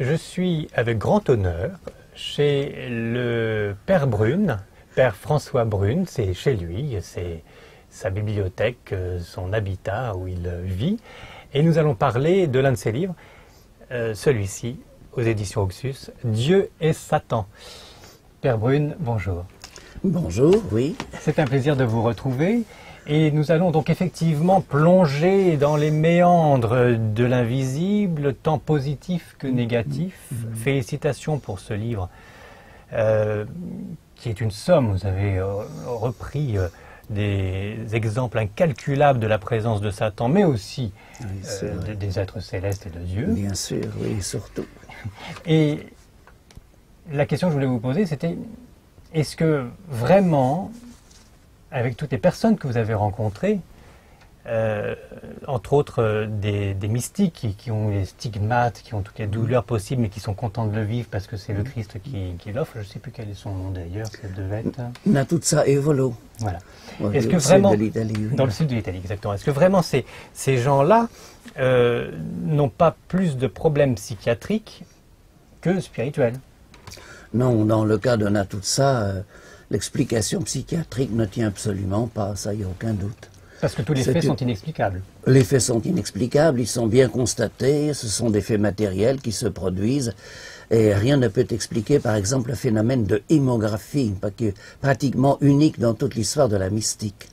je suis avec grand honneur chez le Père Brune, Père François Brune, c'est chez lui, c'est sa bibliothèque, son habitat où il vit. Et nous allons parler de l'un de ses livres, euh, celui-ci, aux éditions Oxus, Dieu et Satan. Père Brune, bonjour. Bonjour, oui. C'est un plaisir de vous retrouver. Et nous allons donc effectivement plonger dans les méandres de l'invisible, tant positif que négatif. Mm-hmm. Félicitations pour ce livre, euh, qui est une somme. Vous avez euh, repris euh, des exemples incalculables de la présence de Satan, mais aussi des êtres célestes et de Dieu. Bien sûr, oui, surtout. Et la question que je voulais vous poser, c'était est-ce que vraiment avec toutes les personnes que vous avez rencontrées, euh, entre autres euh, des, mystiques qui, ont les stigmates, qui ont toutes les douleurs possibles, mais qui sont contents de le vivre parce que c'est le Christ qui, l'offre. Je ne sais plus quel est son nom d'ailleurs, ça devait être. Natuzza Evolo. Voilà. Est-ce que vraiment. Dans le sud de l'Italie, exactement. Est-ce que vraiment ces, ces gens-là euh, n'ont pas plus de problèmes psychiatriques que spirituels? Non, dans le cas de Natuzza l'explication psychiatrique ne tient absolument pas, ça, n'y a aucun doute. Parce que tous les faits sont inexplicables. Les faits sont inexplicables, ils sont bien constatés, ce sont des faits matériels qui se produisent. Et rien ne peut expliquer, par exemple, le phénomène de hémographie, pratiquement unique dans toute l'histoire de la mystique.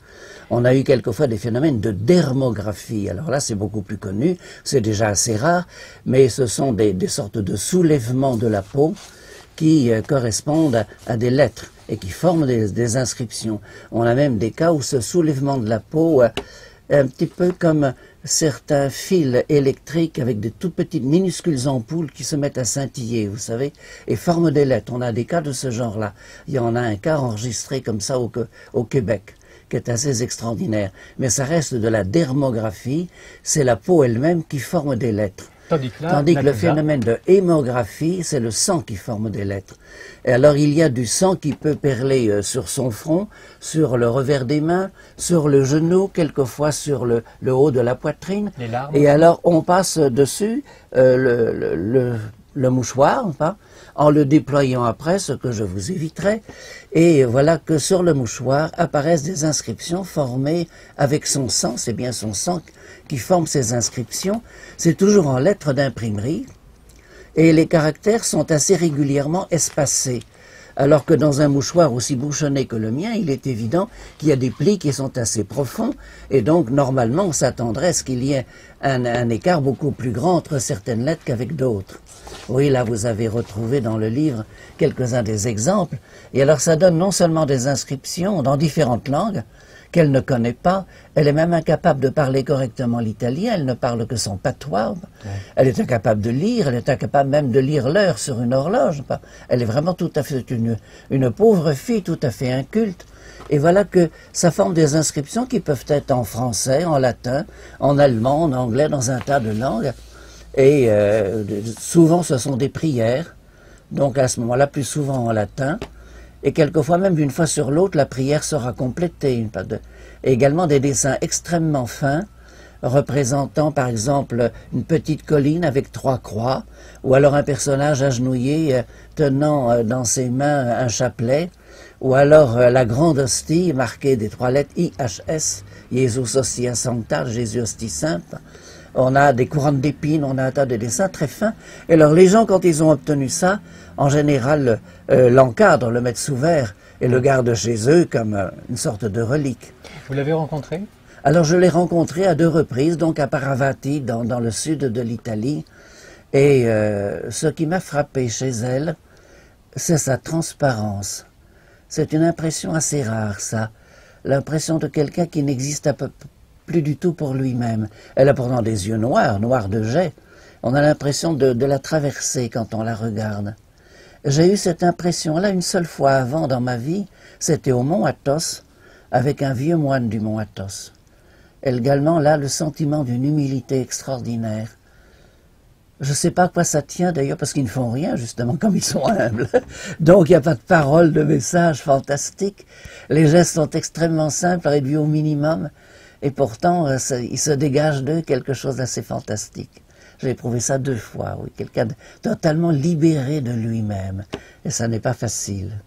On a eu quelquefois des phénomènes de dermographie. Alors là, c'est beaucoup plus connu, c'est déjà assez rare, mais ce sont des, sortes de soulèvements de la peau qui euh, correspondent à des lettres et qui forment des, inscriptions. On a même des cas où ce soulèvement de la peau, euh, un petit peu comme certains fils électriques avec des toutes petites minuscules ampoules qui se mettent à scintiller, vous savez, et forment des lettres. On a des cas de ce genre-là. Il y en a un cas enregistré comme ça au, au Québec qui est assez extraordinaire. Mais ça reste de la dermographie, c'est la peau elle-même qui forme des lettres. Tandis que, le phénomène de hémographie, c'est le sang qui forme des lettres. Et alors il y a du sang qui peut perler euh, sur son front, sur le revers des mains, sur le genou, quelquefois sur le, haut de la poitrine. Et alors on passe dessus euh, le, le, mouchoir, hein, en le déployant après, ce que je vous éviterai. Et voilà que sur le mouchoir apparaissent des inscriptions formées avec son sang, c'est bien son sang qui forme ces inscriptions, c'est toujours en lettres d'imprimerie, et les caractères sont assez régulièrement espacés. Alors que dans un mouchoir aussi bouchonné que le mien, il est évident qu'il y a des plis qui sont assez profonds, et donc normalement on s'attendrait à ce qu'il y ait un, un, écart beaucoup plus grand entre certaines lettres qu'avec d'autres. Oui, là vous avez retrouvé dans le livre quelques-uns des exemples, et alors ça donne non seulement des inscriptions dans différentes langues, qu'elle ne connaît pas. Elle est même incapable de parler correctement l'italien, elle ne parle que son patois. Elle est incapable de lire, elle est incapable même de lire l'heure sur une horloge. Elle est vraiment tout à fait une, une pauvre fille, tout à fait inculte. Et voilà que ça forme des inscriptions qui peuvent être en français, en latin, en allemand, en anglais, dans un tas de langues. Et euh, souvent, ce sont des prières. Donc à ce moment-là, plus souvent en latin et quelquefois même d'une fois sur l'autre, la prière sera complétée. Et également des dessins extrêmement fins, représentant par exemple une petite colline avec trois croix, ou alors un personnage agenouillé euh, tenant euh, dans ses mains un chapelet, ou alors euh, la grande hostie marquée des trois lettres IHS, Jesus Hostia Sancta, Jésus Hostie Sainte. On a des couronnes d'épines, on a un tas de dessins très fins. Et alors les gens, quand ils ont obtenu ça, en général, euh, l'encadrent, le mettent sous verre et le gardent chez eux comme euh, une sorte de relique. Vous l'avez rencontré? Alors je l'ai rencontré à deux reprises, donc à Paravati, dans, le sud de l'Italie. Et euh, ce qui m'a frappé chez elle, c'est sa transparence. C'est une impression assez rare, ça. L'impression de quelqu'un qui n'existe plus du tout pour lui-même. Elle a pourtant des yeux noirs, noirs de jet. On a l'impression de la traverser quand on la regarde. J'ai eu cette impression-là une seule fois avant dans ma vie, c'était au Mont Athos, avec un vieux moine du Mont Athos. Également là, le sentiment d'une humilité extraordinaire. Je ne sais pas à quoi ça tient d'ailleurs, parce qu'ils ne font rien, justement, comme ils sont humbles. Donc il n'y a pas de parole, de message fantastique. Les gestes sont extrêmement simples, réduits au minimum, et pourtant euh, il se dégage d'eux quelque chose d'assez fantastique. J'ai éprouvé ça deux fois, oui. Quelqu'un de totalement libéré de lui-même. Et ça n'est pas facile.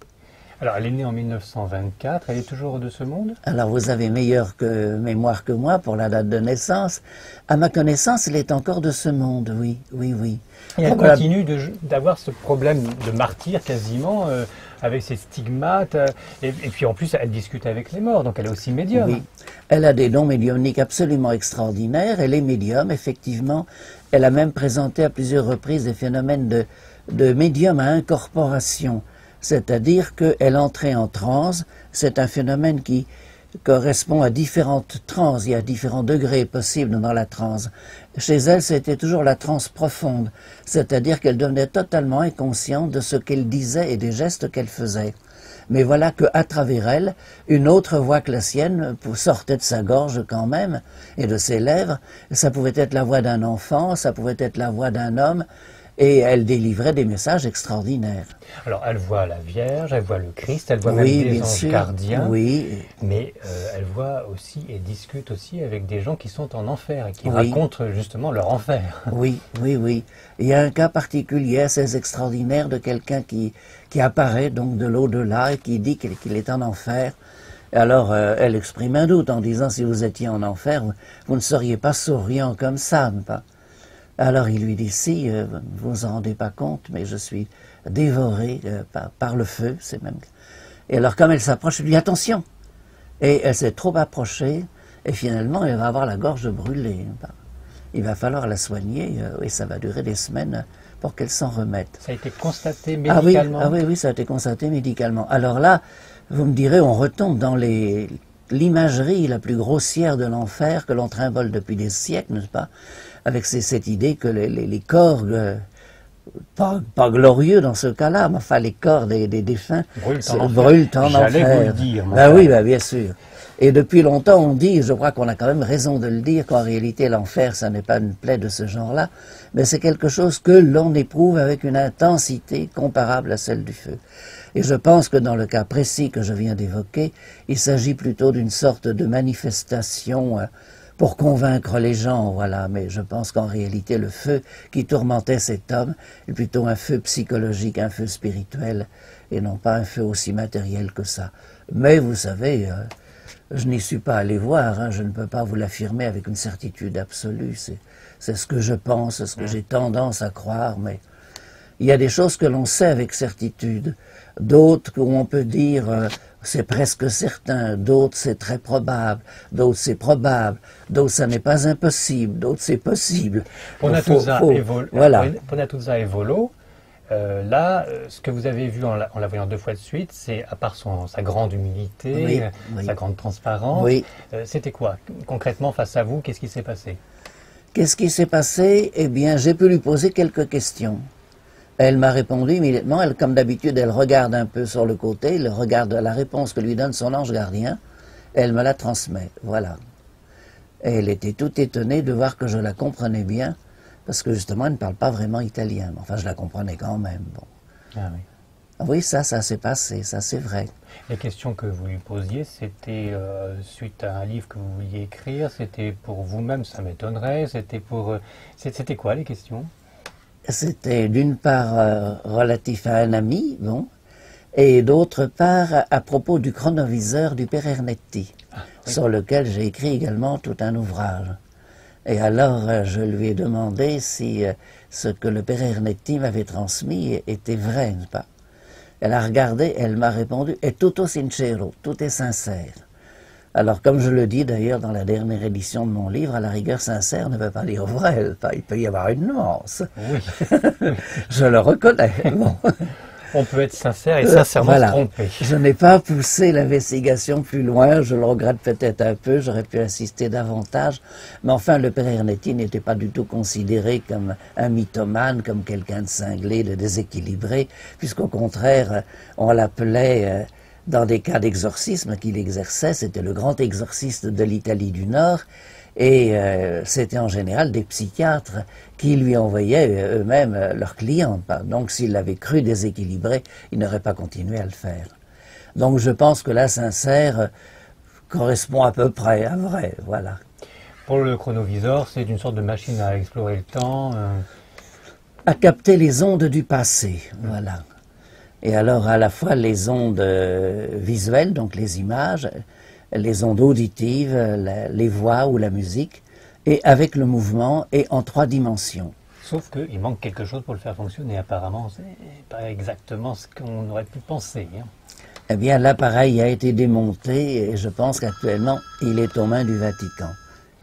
Alors, elle est née en 1924, elle est toujours de ce monde? Alors, vous avez meilleure que, mémoire que moi pour la date de naissance. À ma connaissance, elle est encore de ce monde, oui, oui, oui. Et elle continue d'avoir ce problème de martyr quasiment, euh, avec ses stigmates. Euh, et, puis en plus, elle discute avec les morts, donc elle est aussi médium. Oui, elle a des dons médiumniques absolument extraordinaires. Elle est médium, effectivement. Elle a même présenté à plusieurs reprises des phénomènes de, de médium à incorporation c'est-à-dire qu'elle entrait en transe. C'est un phénomène qui correspond à différentes transes. Y a différents degrés possibles dans la transe. Chez elle, c'était toujours la transe profonde, c'est-à-dire qu'elle devenait totalement inconsciente de ce qu'elle disait et des gestes qu'elle faisait. Mais voilà qu'à travers elle, une autre voix que la sienne sortait de sa gorge quand même, et de ses lèvres. Ça pouvait être la voix d'un enfant, ça pouvait être la voix d'un homme, et elle délivrait des messages extraordinaires. Alors, elle voit la Vierge, elle voit le Christ, elle voit même des anges gardiens. Oui. Mais euh, elle voit aussi et discute aussi avec des gens qui sont en enfer et qui racontent justement leur enfer. Oui, oui, oui. Il y a un cas particulier assez extraordinaire de quelqu'un qui, qui apparaît donc de l'au-delà et qui dit qu'il est en enfer. Alors, euh, elle exprime un doute en disant si vous étiez en enfer, vous, ne seriez pas souriant comme ça, pas alors il lui dit, si, euh, vous vous en rendez pas compte, mais je suis dévoré euh, par, le feu, c'est même... Et alors comme elle s'approche, il lui dit, attention Et elle s'est trop approchée, et finalement elle va avoir la gorge brûlée. Il va falloir la soigner, euh, et ça va durer des semaines pour qu'elle s'en remette. Ça a été constaté médicalement ah oui, ah oui, ça a été constaté médicalement. Alors là, vous me direz, on retombe dans les l'imagerie la plus grossière de l'enfer que l'on trimballe depuis des siècles, n'est-ce pas? Avec cette idée que les, corps, euh, pas, glorieux dans ce cas-là, mais enfin les corps des, défunts brûlent en enfer. J'allais vous le dire. Ben oui, ben bien sûr. Et depuis longtemps, on dit, je crois qu'on a quand même raison de le dire, qu'en réalité, l'enfer, ça n'est pas une plaie de ce genre-là, mais c'est quelque chose que l'on éprouve avec une intensité comparable à celle du feu. Et je pense que dans le cas précis que je viens d'évoquer, il s'agit plutôt d'une sorte de manifestation euh, pour convaincre les gens, voilà. Mais je pense qu'en réalité, le feu qui tourmentait cet homme est plutôt un feu psychologique, un feu spirituel, et non pas un feu aussi matériel que ça. Mais vous savez, euh, je n'y suis pas allé voir, hein, je ne peux pas vous l'affirmer avec une certitude absolue. C'est ce que je pense, ce que j'ai tendance à croire, mais il y a des choses que l'on sait avec certitude, d'autres où on peut dire euh, c'est presque certain, d'autres c'est très probable, d'autres c'est probable, d'autres ça n'est pas impossible, d'autres c'est possible. Pour Natuzza et, voilà. et Volo, euh, là, euh, ce que vous avez vu en la, voyant deux fois de suite, c'est à part son, sa grande humilité, euh, sa grande transparence, c'était quoi? Concrètement face à vous Qu'est-ce qui s'est passé? Qu'est-ce qui s'est passé? Eh bien, j'ai pu lui poser quelques questions. Elle m'a répondu immédiatement. Elle, comme d'habitude, elle regarde un peu sur le côté, elle regarde la réponse que lui donne son ange gardien. Elle me la transmet. Voilà. Et elle était tout étonnée de voir que je la comprenais bien, parce que justement, elle ne parle pas vraiment italien. Enfin, je la comprenais quand même. Bon. Ah oui. Oui, ça, ça s'est passé, ça c'est vrai. Les questions que vous lui posiez, c'était euh, suite à un livre que vous vouliez écrire, c'était pour vous-même, ça m'étonnerait, c'était pour... Euh, c'était quoi les questions? C'était d'une part euh, relatif à un ami, bon, et d'autre part à propos du chronoviseur du Père Ernetti, ah, sur lequel j'ai écrit également tout un ouvrage. Et alors euh, je lui ai demandé si euh, ce que le Père Ernetti m'avait transmis était vrai, n'est-ce pas? Elle a regardé, elle m'a répondu, est tutto sincero, tout est sincère. Alors, comme je le dis d'ailleurs dans la dernière édition de mon livre, à la rigueur sincère ne veut pas dire vrai. Il peut y avoir une nuance. Oui. je le reconnais. On peut être sincère et sincèrement se tromper. Je n'ai pas poussé l'investigation plus loin, je le regrette peut-être un peu, j'aurais pu insister davantage, mais enfin le père Ernetti n'était pas du tout considéré comme un mythomane, comme quelqu'un de cinglé, de déséquilibré, puisqu'au contraire, on l'appelait euh, dans des cas d'exorcisme qu'il exerçait, c'était le grand exorciste de l'Italie du Nord, et euh, c'était en général des psychiatres qui lui envoyaient euh, eux-mêmes euh, leurs clients. Donc s'il l'avait cru déséquilibré, il n'aurait pas continué à le faire. Donc je pense que la sincère correspond à peu près à vrai, voilà. Pour le chronoviseur, c'est une sorte de machine à explorer le temps. Euh. À capter les ondes du passé, voilà. Et alors à la fois les ondes euh, visuelles, donc les images, les ondes auditives, les voix ou la musique, et avec le mouvement et en trois dimensions. Sauf qu'il manque quelque chose pour le faire fonctionner. Apparemment, c'est pas exactement ce qu'on aurait pu penser. Hein. Eh bien, l'appareil a été démonté et je pense qu'actuellement, il est aux mains du Vatican.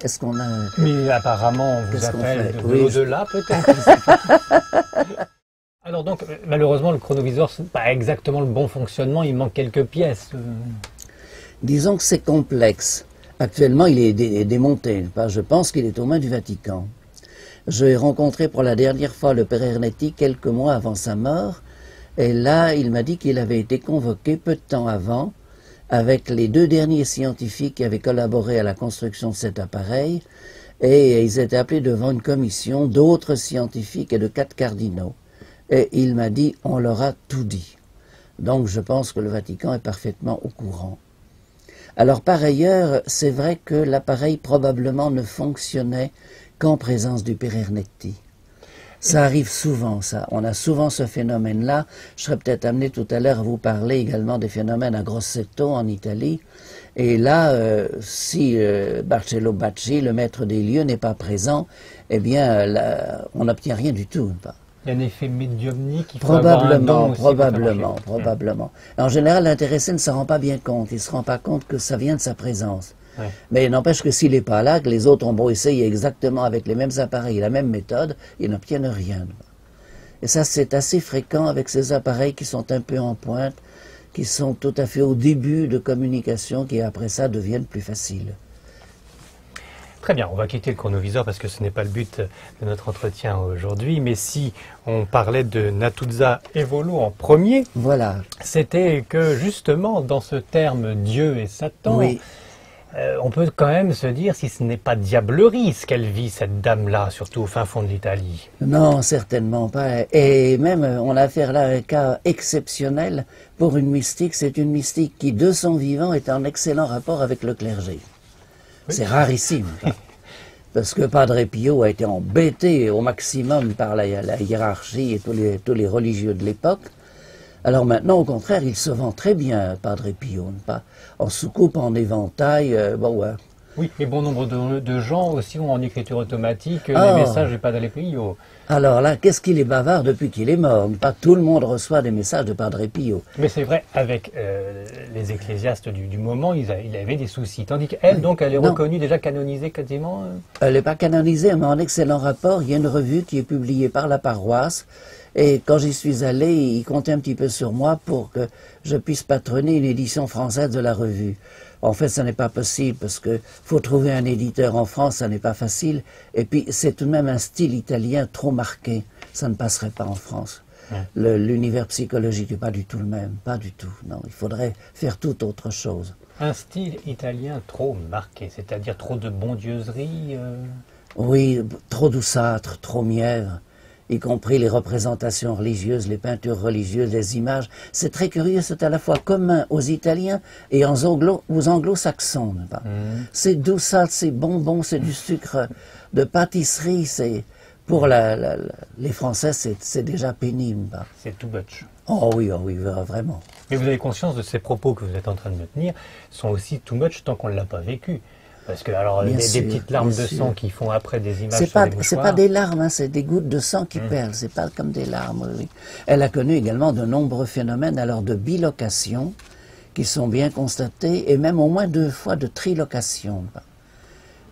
Est-ce qu'on a... Mais apparemment, on vous appelle de, oui, l'au-delà, peut-être Alors donc, malheureusement, le chronoviseur, n'est pas exactement le bon fonctionnement, il manque quelques pièces. Disons que c'est complexe. Actuellement, il est démonté. Je pense qu'il est aux mains du Vatican. J'ai rencontré pour la dernière fois le Père Ernetti quelques mois avant sa mort, et là, il m'a dit qu'il avait été convoqué peu de temps avant avec les deux derniers scientifiques qui avaient collaboré à la construction de cet appareil, et ils étaient appelés devant une commission d'autres scientifiques et de quatre cardinaux. Et il m'a dit, on leur a tout dit. Donc je pense que le Vatican est parfaitement au courant. Alors par ailleurs, c'est vrai que l'appareil probablement ne fonctionnait qu'en présence du Père Ernetti. Ça arrive souvent, ça. On a souvent ce phénomène-là. Je serais peut-être amené tout à l'heure à vous parler également des phénomènes à Grosseto en Italie. Et là, euh, si euh, Barcello Bacci, le maître des lieux, n'est pas présent, eh bien, on n'obtient rien du tout. Il y a un effet médiumnique qui Probablement, probablement, probablement. En général, l'intéressé ne s'en rend pas bien compte. Il ne se rend pas compte que ça vient de sa présence. Mais il n'empêche que s'il n'est pas là, que les autres ont beau essayer exactement avec les mêmes appareils, la même méthode, ils n'obtiennent rien. Et ça, c'est assez fréquent avec ces appareils qui sont un peu en pointe, qui sont tout à fait au début de communication, qui après ça deviennent plus faciles. Très bien, on va quitter le chronoviseur parce que ce n'est pas le but de notre entretien aujourd'hui. Mais si on parlait de Natuzza Evolo en premier, voilà. c'était que justement dans ce terme Dieu et Satan, euh, on peut quand même se dire si ce n'est pas diablerie ce qu'elle vit, cette dame-là, surtout au fin fond de l'Italie. Non, certainement pas. Et même, on a affaire là à un cas exceptionnel pour une mystique. C'est une mystique qui, de son vivant, est en excellent rapport avec le clergé. C'est rarissime. Parce que Padre Pio a été embêté au maximum par la, hiérarchie et tous les, tous les religieux de l'époque. Alors maintenant, au contraire, il se vend très bien, Padre Pio, pas? En soucoupe, en éventail, euh, bon ouais. Oui, et bon nombre de, gens aussi ont en écriture automatique euh, les ah. messages de Padre Pio. Alors là, qu'est-ce qu'il est bavard depuis qu'il est mort Pas tout le monde reçoit des messages de Padre Pio. Mais c'est vrai, avec euh, les ecclésiastes du, moment, il, avait des soucis. Tandis qu'elle, donc, elle est reconnue, déjà canonisée quasiment Elle n'est pas canonisée, mais en excellent rapport. Il y a une revue qui est publiée par la paroisse et quand j'y suis allé, il comptait un petit peu sur moi pour que je puisse patronner une édition française de la revue. En fait, ça n'est pas possible parce que faut trouver un éditeur en France, ça n'est pas facile. Et puis, c'est tout de même un style italien trop marqué. Ça ne passerait pas en France. L'univers psychologique n'est pas du tout le même, pas du tout. Non, il faudrait faire tout autre chose. Un style italien trop marqué, c'est-à-dire trop de bondieuserie euh Oui, trop douceâtre, trop mièvre y compris les représentations religieuses, les peintures religieuses, les images. C'est très curieux, c'est à la fois commun aux Italiens et aux anglo-saxons. Mmh. C'est douceur, c'est bonbon, c'est du sucre de pâtisserie, c'est... Pour les Français, c'est déjà pénible. C'est too much. Oh oui, oh oui, vraiment. Mais vous avez conscience de ces propos que vous êtes en train de me tenir sont aussi too much tant qu'on ne l'a pas vécu. Parce que alors des, petites larmes de sang qui font après des images c'est pas c'est pas des larmes hein, c'est des gouttes de sang qui mmh. perlent c'est pas comme des larmes oui. elle a connu également de nombreux phénomènes alors de bilocation qui sont bien constatés et même au moins deux fois de trilocation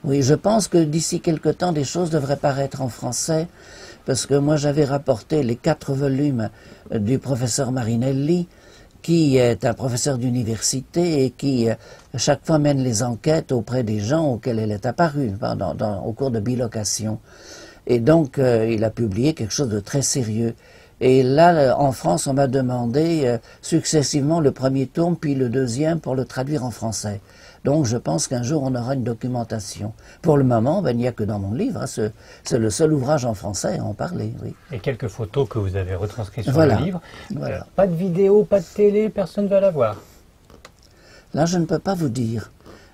oui je pense que d'ici quelque temps des choses devraient paraître en français parce que moi j'avais rapporté les quatre volumes du professeur Marinelli qui est un professeur d'université et qui euh, chaque fois mène les enquêtes auprès des gens auxquels elle est apparue pendant, au cours de bilocation. Et donc, euh, il a publié quelque chose de très sérieux. Et là, en France, on m'a demandé euh, successivement le premier tome, puis le deuxième pour le traduire en français. Donc je pense qu'un jour on aura une documentation. Pour le moment, ben, il n'y a que dans mon livre. Hein, c'est le seul ouvrage en français à en parler. Oui. Et quelques photos que vous avez retranscrites sur le livre. Voilà. Euh, pas de vidéo, pas de télé, personne ne va la voir. Là, je ne peux pas vous dire.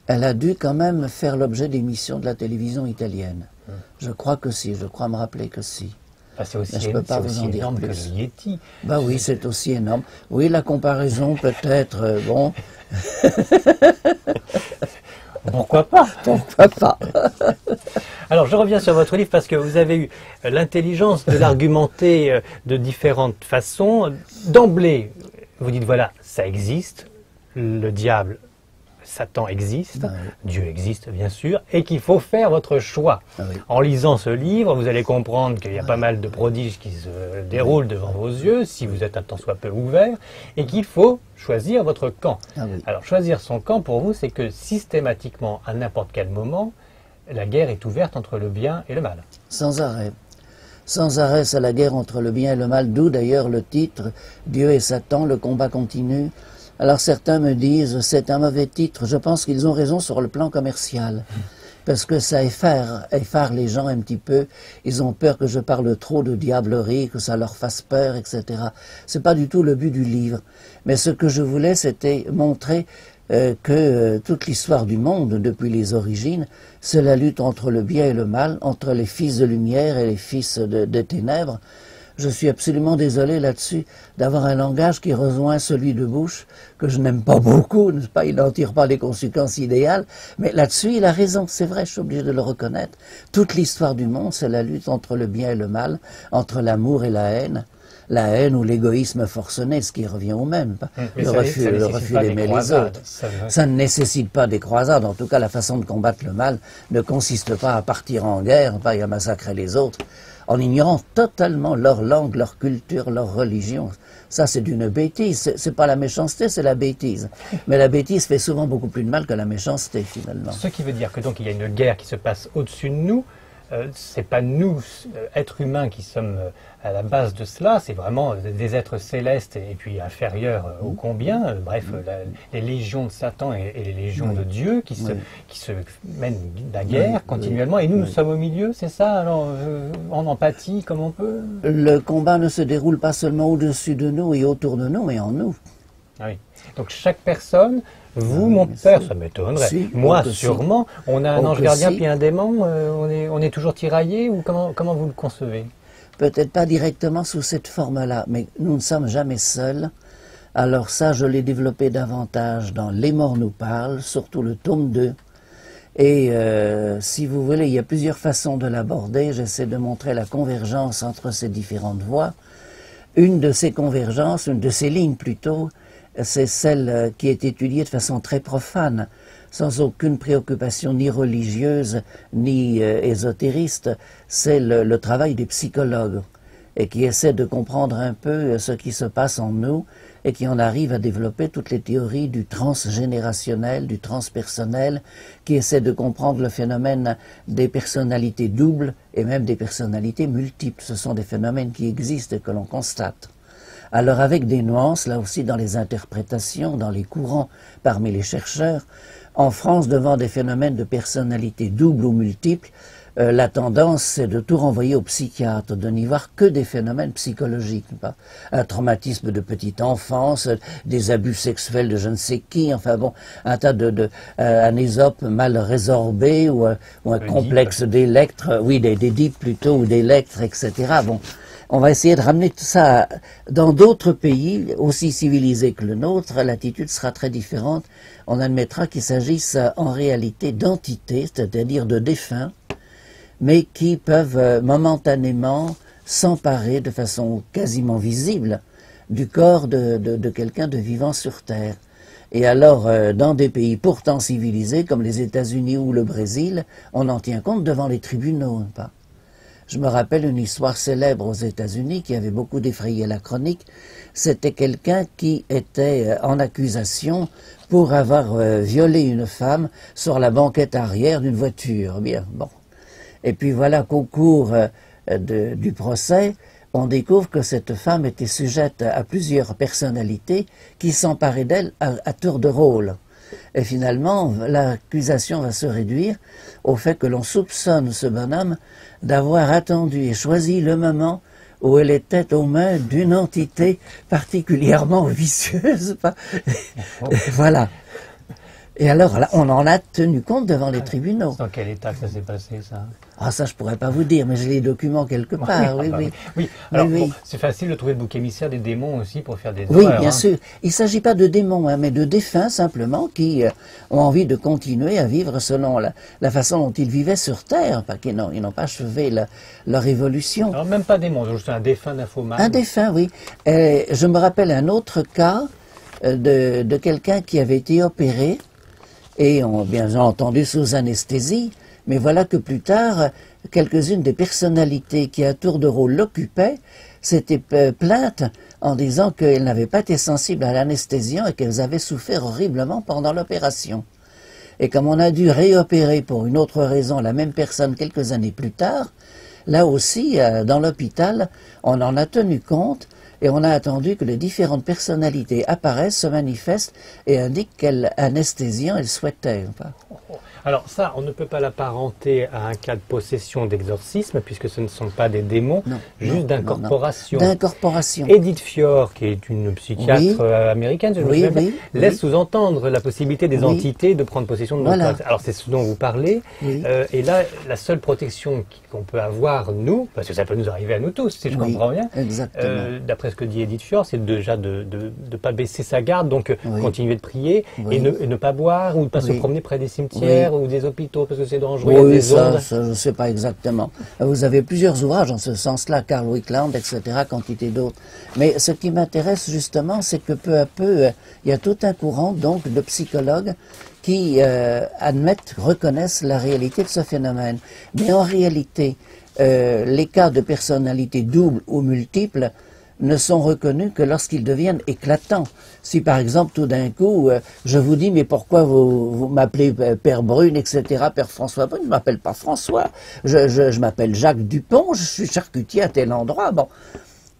elle a dû quand même faire l'objet d'émissions de la télévision italienne. Hum. Je crois que si, je crois me rappeler que si. Ah, c'est aussi, peux pas vous en dire énorme que le Yeti. Bah oui, c'est aussi énorme. Oui, la comparaison peut-être, euh, bon. Pourquoi pas Pourquoi pas. Alors, je reviens sur votre livre parce que vous avez eu l'intelligence de l'argumenter euh, de différentes façons. D'emblée, vous dites voilà, ça existe, le diable Satan existe, ah Dieu existe bien sûr, et qu'il faut faire votre choix. Ah en lisant ce livre, vous allez comprendre qu'il y a pas mal de prodiges qui se déroulent devant vos yeux, si vous êtes un tant soit peu ouvert, et qu'il faut choisir votre camp. Ah Alors choisir son camp pour vous, c'est que systématiquement, à n'importe quel moment, la guerre est ouverte entre le bien et le mal. Sans arrêt. Sans arrêt, c'est la guerre entre le bien et le mal, d'où d'ailleurs le titre Dieu et Satan, le combat continue. Alors certains me disent c'est un mauvais titre. Je pense qu'ils ont raison sur le plan commercial. Parce que ça effare, effare les gens un petit peu. Ils ont peur que je parle trop de diablerie, que ça leur fasse peur, etc. C'est pas du tout le but du livre. Mais ce que je voulais, c'était montrer euh, que euh, toute l'histoire du monde, depuis les origines, c'est la lutte entre le bien et le mal, entre les fils de lumière et les fils de, de ténèbres. Je suis absolument désolé là-dessus d'avoir un langage qui rejoint celui de Bush, que je n'aime pas beaucoup, n'est-ce pas? Il n'en tire pas les conséquences idéales, mais là-dessus, il a raison, c'est vrai, je suis obligé de le reconnaître. Toute l'histoire du monde, c'est la lutte entre le bien et le mal, entre l'amour et la haine la haine ou l'égoïsme forcené, ce qui revient au même. le refus, le refus d'aimer les autres. Ça, ne nécessite pas des croisades. En tout cas, la façon de combattre le mal ne consiste pas à partir en guerre, pas à massacrer les autres en ignorant totalement leur langue, leur culture, leur religion. Ça, c'est d'une bêtise. C'est pas la méchanceté, c'est la bêtise. Mais la bêtise fait souvent beaucoup plus de mal que la méchanceté, finalement. Ce qui veut dire que donc il y a une guerre qui se passe au-dessus de nous. Euh, c'est pas nous, euh, êtres humains, qui sommes euh, à la base de cela, c'est vraiment des êtres célestes et puis inférieurs au mm. combien. Bref, mm. les légions de Satan et, les légions de Dieu qui se, qui se mènent la guerre continuellement. Et nous, nous sommes au milieu, c'est ça Alors, en empathie, comme on peut? Le combat ne se déroule pas seulement au-dessus de nous et autour de nous, mais en nous. Ah oui. Donc chaque personne vous, mon père, ça m'étonnerait. Moi, sûrement. On a un ange gardien puis un démon. Euh, on, est, on est toujours tiraillé ou comment, comment vous le concevez? Peut-être pas directement sous cette forme-là, mais nous ne sommes jamais seuls. Alors ça, je l'ai développé davantage dans Les morts nous parlent, surtout le tome 2. Et euh, si vous voulez, il y a plusieurs façons de l'aborder. J'essaie de montrer la convergence entre ces différentes voies. Une de ces convergences, une de ces lignes plutôt, c'est celle euh, qui est étudiée de façon très profane, sans aucune préoccupation ni religieuse ni euh, ésotériste, c'est le, travail des psychologues, et qui essaie de comprendre un peu euh, ce qui se passe en nous, et qui en arrive à développer toutes les théories du transgénérationnel, du transpersonnel, qui essaie de comprendre le phénomène des personnalités doubles et même des personnalités multiples. Ce sont des phénomènes qui existent et que l'on constate. Alors avec des nuances, là aussi dans les interprétations, dans les courants parmi les chercheurs, en France, devant des phénomènes de personnalité double ou multiple, euh, la tendance, c'est de tout renvoyer au psychiatre, de n'y voir que des phénomènes psychologiques. Pas un traumatisme de petite enfance, des abus sexuels de je ne sais qui, enfin bon, un tas de... de euh, un ésope mal résorbé ou, euh, un complexe d'électres, oui, des, des plutôt, ou d'électres, etc. Bon, on va essayer de ramener tout ça dans d'autres pays aussi civilisés que le nôtre. L'attitude sera très différente. On admettra qu'il s'agisse en réalité d'entités, c'est-à-dire de défunts, mais qui peuvent euh, momentanément s'emparer de façon quasiment visible du corps de, quelqu'un de vivant sur Terre. Et alors, euh, dans des pays pourtant civilisés comme les États-Unis ou le Brésil, on en tient compte devant les tribunaux, pas? Je me rappelle une histoire célèbre aux États-Unis qui avait beaucoup défrayé la chronique. C'était quelqu'un qui était euh, en accusation pour avoir euh, violé une femme sur la banquette arrière d'une voiture. Bien, bon. Et puis voilà qu'au cours euh, du procès, on découvre que cette femme était sujette à plusieurs personnalités qui s'emparaient d'elle à tour de rôle. Et finalement, l'accusation va se réduire au fait que l'on soupçonne ce bonhomme d'avoir attendu et choisi le moment où elle était aux mains d'une entité particulièrement vicieuse. voilà. Et alors, là, on en a tenu compte devant les tribunaux. Dans quel état que ça s'est passé, ça? Ah, ça, je pourrais pas vous dire, mais j'ai les documents quelque part, oui, Ah bah oui. oui. Alors, oui. bon, c'est facile de trouver le bouc émissaire des démons aussi pour faire des Oui, horreurs, bien hein. sûr. Il ne s'agit pas de démons, hein, mais de défunts simplement qui euh, ont envie de continuer à vivre selon la, la façon dont ils vivaient sur Terre, parce qu'ils n'ont ils n'ont pas achevé la- leur évolution. Alors, même pas démons, juste un défunt nymphomane. Un défunt, oui. Je me rappelle un autre cas euh, de, de quelqu'un qui avait été opéré et bien entendu sous anesthésie, mais voilà que plus tard, quelques-unes des personnalités qui à tour de rôle l'occupaient s'étaient euh, plaintes en disant qu'elles n'avaient pas été sensibles à l'anesthésion et qu'elles avaient souffert horriblement pendant l'opération. Et comme on a dû réopérer pour une autre raison la même personne quelques années plus tard, là aussi, euh, dans l'hôpital, on en a tenu compte et on a attendu que les différentes personnalités apparaissent, se manifestent et indiquent quelle anesthésion elles souhaitaient. Alors ça, on ne peut pas l'apparenter à un cas de possession d'exorcisme, puisque ce ne sont pas des démons, Non, juste d'incorporation. D'incorporation. Edith Fior, qui est une psychiatre Oui. euh, américaine, je Oui, oui, laisse sous-entendre la possibilité des entités de prendre possession de nos Voilà. corps. Alors c'est ce dont vous parlez. Euh, et là, la seule protection qu'on peut avoir, nous, parce que ça peut nous arriver à nous tous, si je comprends bien, euh, d'après ce que dit Edith Fior, c'est déjà de ne pas baisser sa garde, donc continuer de prier et, ne, et ne pas boire ou ne pas se promener près des cimetières ou des hôpitaux parce que c'est dangereux, Oui, des ça, je ne sais pas exactement. Vous avez plusieurs ouvrages en ce sens-là, Karl Wickland, etc., quantité d'autres. Mais ce qui m'intéresse justement, c'est que peu à peu, euh, il y a tout un courant donc de psychologues qui euh, admettent, reconnaissent la réalité de ce phénomène. Mais en réalité, euh, les cas de personnalité double ou multiple ne sont reconnus que lorsqu'ils deviennent éclatants. Si par exemple tout d'un coup euh, je vous dis mais pourquoi vous, vous m'appelez euh, Père Brune, etc., Père François Brune, je ne m'appelle pas François, je m'appelle Jacques Dupont, je suis charcutier à tel endroit, bon.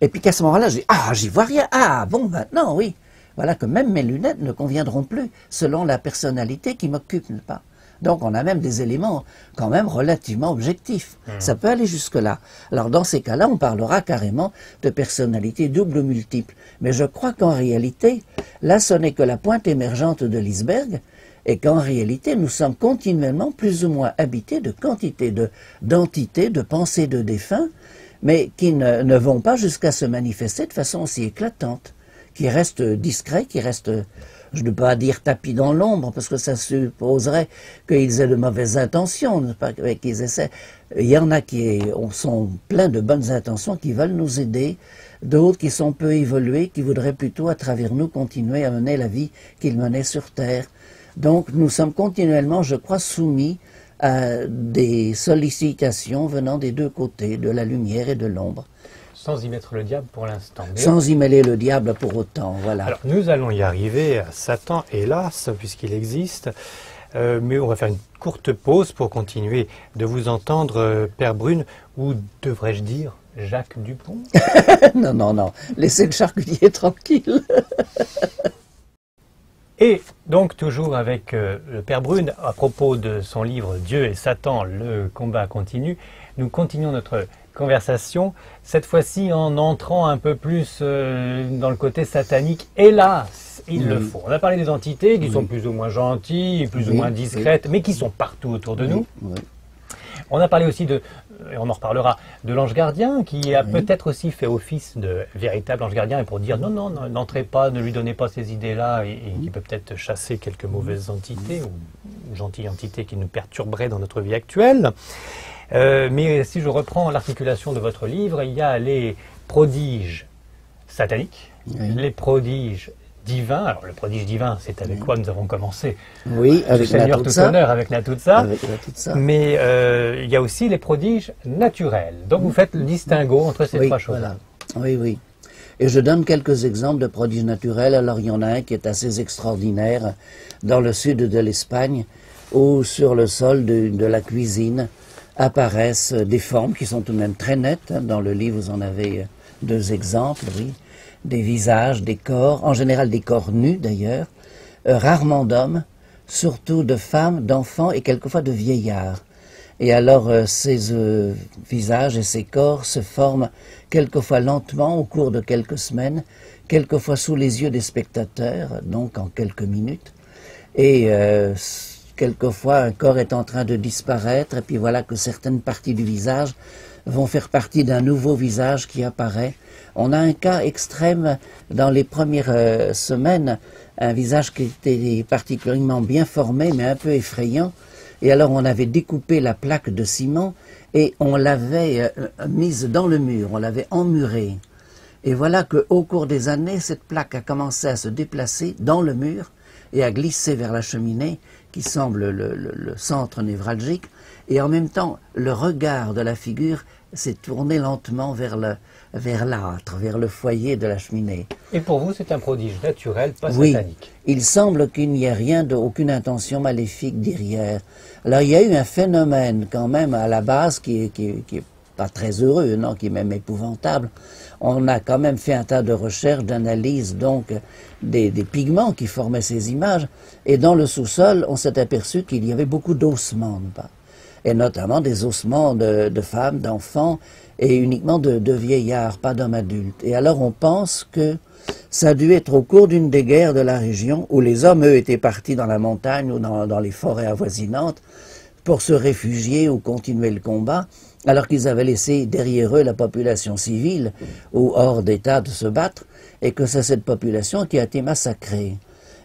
Et puis qu'à ce moment-là, j'ai ah j'y vois rien, ah bon maintenant oui. Voilà que même mes lunettes ne conviendront plus selon la personnalité qui m'occupe pas? Donc on a même des éléments quand même relativement objectifs. Ça peut aller jusque-là. Alors dans ces cas-là, on parlera carrément de personnalité double ou multiple. Mais je crois qu'en réalité, là ce n'est que la pointe émergente de l'iceberg et qu'en réalité nous sommes continuellement plus ou moins habités de quantité de d'entités, de pensées de défunts, mais qui ne, ne vont pas jusqu'à se manifester de façon aussi éclatante, qui restent discrets, qui restent je ne peux pas dire tapis dans l'ombre, parce que ça supposerait qu'ils aient de mauvaises intentions, qu'ils essaient. Il y en a qui sont pleins de bonnes intentions, qui veulent nous aider, d'autres qui sont peu évolués, qui voudraient plutôt, à travers nous, continuer à mener la vie qu'ils menaient sur Terre. Donc, nous sommes continuellement, je crois, soumis à des sollicitations venant des deux côtés, de la lumière et de l'ombre. Sans y mettre le diable pour l'instant. Sans y mêler le diable pour autant, voilà. Alors, nous allons y arriver Satan, hélas, puisqu'il existe. Euh, mais on va faire une courte pause pour continuer de vous entendre, euh, Père Brune, ou devrais-je dire Jacques Dupont non, non, non. Laissez le charcutier tranquille. Et donc, toujours avec euh, le Père Brune, à propos de son livre Dieu et Satan, le combat continue, nous continuons notre conversation, cette fois-ci en entrant un peu plus euh, dans le côté satanique. Hélas, il le Oui. faut. On a parlé des entités qui sont plus ou moins gentilles, plus ou moins discrètes, mais qui sont partout autour de nous. On a parlé aussi de, et on en reparlera, de l'ange gardien qui a peut-être aussi fait office de véritable ange gardien et pour dire non, non, n'entrez pas, ne lui donnez pas ces idées-là et, et qui peut peut-être chasser quelques mauvaises entités ou gentilles entités qui nous perturberaient dans notre vie actuelle. Euh, mais si je reprends l'articulation de votre livre, il y a les prodiges sataniques, Oui. les prodiges divins. Alors le prodige divin, c'est avec quoi nous avons commencé Oui, Le avec la Seigneur tout honneur avec la toute ça. Mais euh, il y a aussi les prodiges naturels. Donc vous faites le distinguo entre ces oui, trois choses-là. voilà. Oui, oui. Et je donne quelques exemples de prodiges naturels. Alors, il y en a un qui est assez extraordinaire dans le sud de l'Espagne, où sur le sol de, de la cuisine apparaissent des formes qui sont tout de même très nettes. Dans le livre, vous en avez deux exemples, oui. Des visages, des corps, en général des corps nus d'ailleurs, euh, rarement d'hommes, surtout de femmes, d'enfants et quelquefois de vieillards. Et alors euh, ces euh, visages et ces corps se forment quelquefois lentement au cours de quelques semaines, quelquefois sous les yeux des spectateurs, donc en quelques minutes. et quelquefois un corps est en train de disparaître, et puis voilà que certaines parties du visage vont faire partie d'un nouveau visage qui apparaît. On a un cas extrême dans les premières euh, semaines, un visage qui était particulièrement bien formé, mais un peu effrayant. Et alors on avait découpé la plaque de ciment et on l'avait euh, mise dans le mur, on l'avait emmurée. Et voilà qu'au cours des années, cette plaque a commencé à se déplacer dans le mur et à glisser vers la cheminée, qui semble le centre névralgique, et en même temps, le regard de la figure s'est tourné lentement vers le, vers l'âtre, vers le foyer de la cheminée. Et pour vous, c'est un prodige naturel, pas oui, satanique. Il semble qu'il n'y ait rien, de, aucune intention maléfique derrière. Alors il y a eu un phénomène quand même à la base qui qui est très heureux, non, qui est même épouvantable. On a quand même fait un tas de recherches, d'analyses, donc des, pigments qui formaient ces images. Et dans le sous-sol, on s'est aperçu qu'il y avait beaucoup d'ossements, et notamment des ossements de, de femmes, d'enfants, et uniquement de, vieillards, pas d'hommes adultes. Et alors on pense que ça a dû être au cours d'une des guerres de la région où les hommes, eux, étaient partis dans la montagne ou dans, les forêts avoisinantes pour se réfugier ou continuer le combat, alors qu'ils avaient laissé derrière eux la population civile ou hors d'état de se battre, et que c'est cette population qui a été massacrée.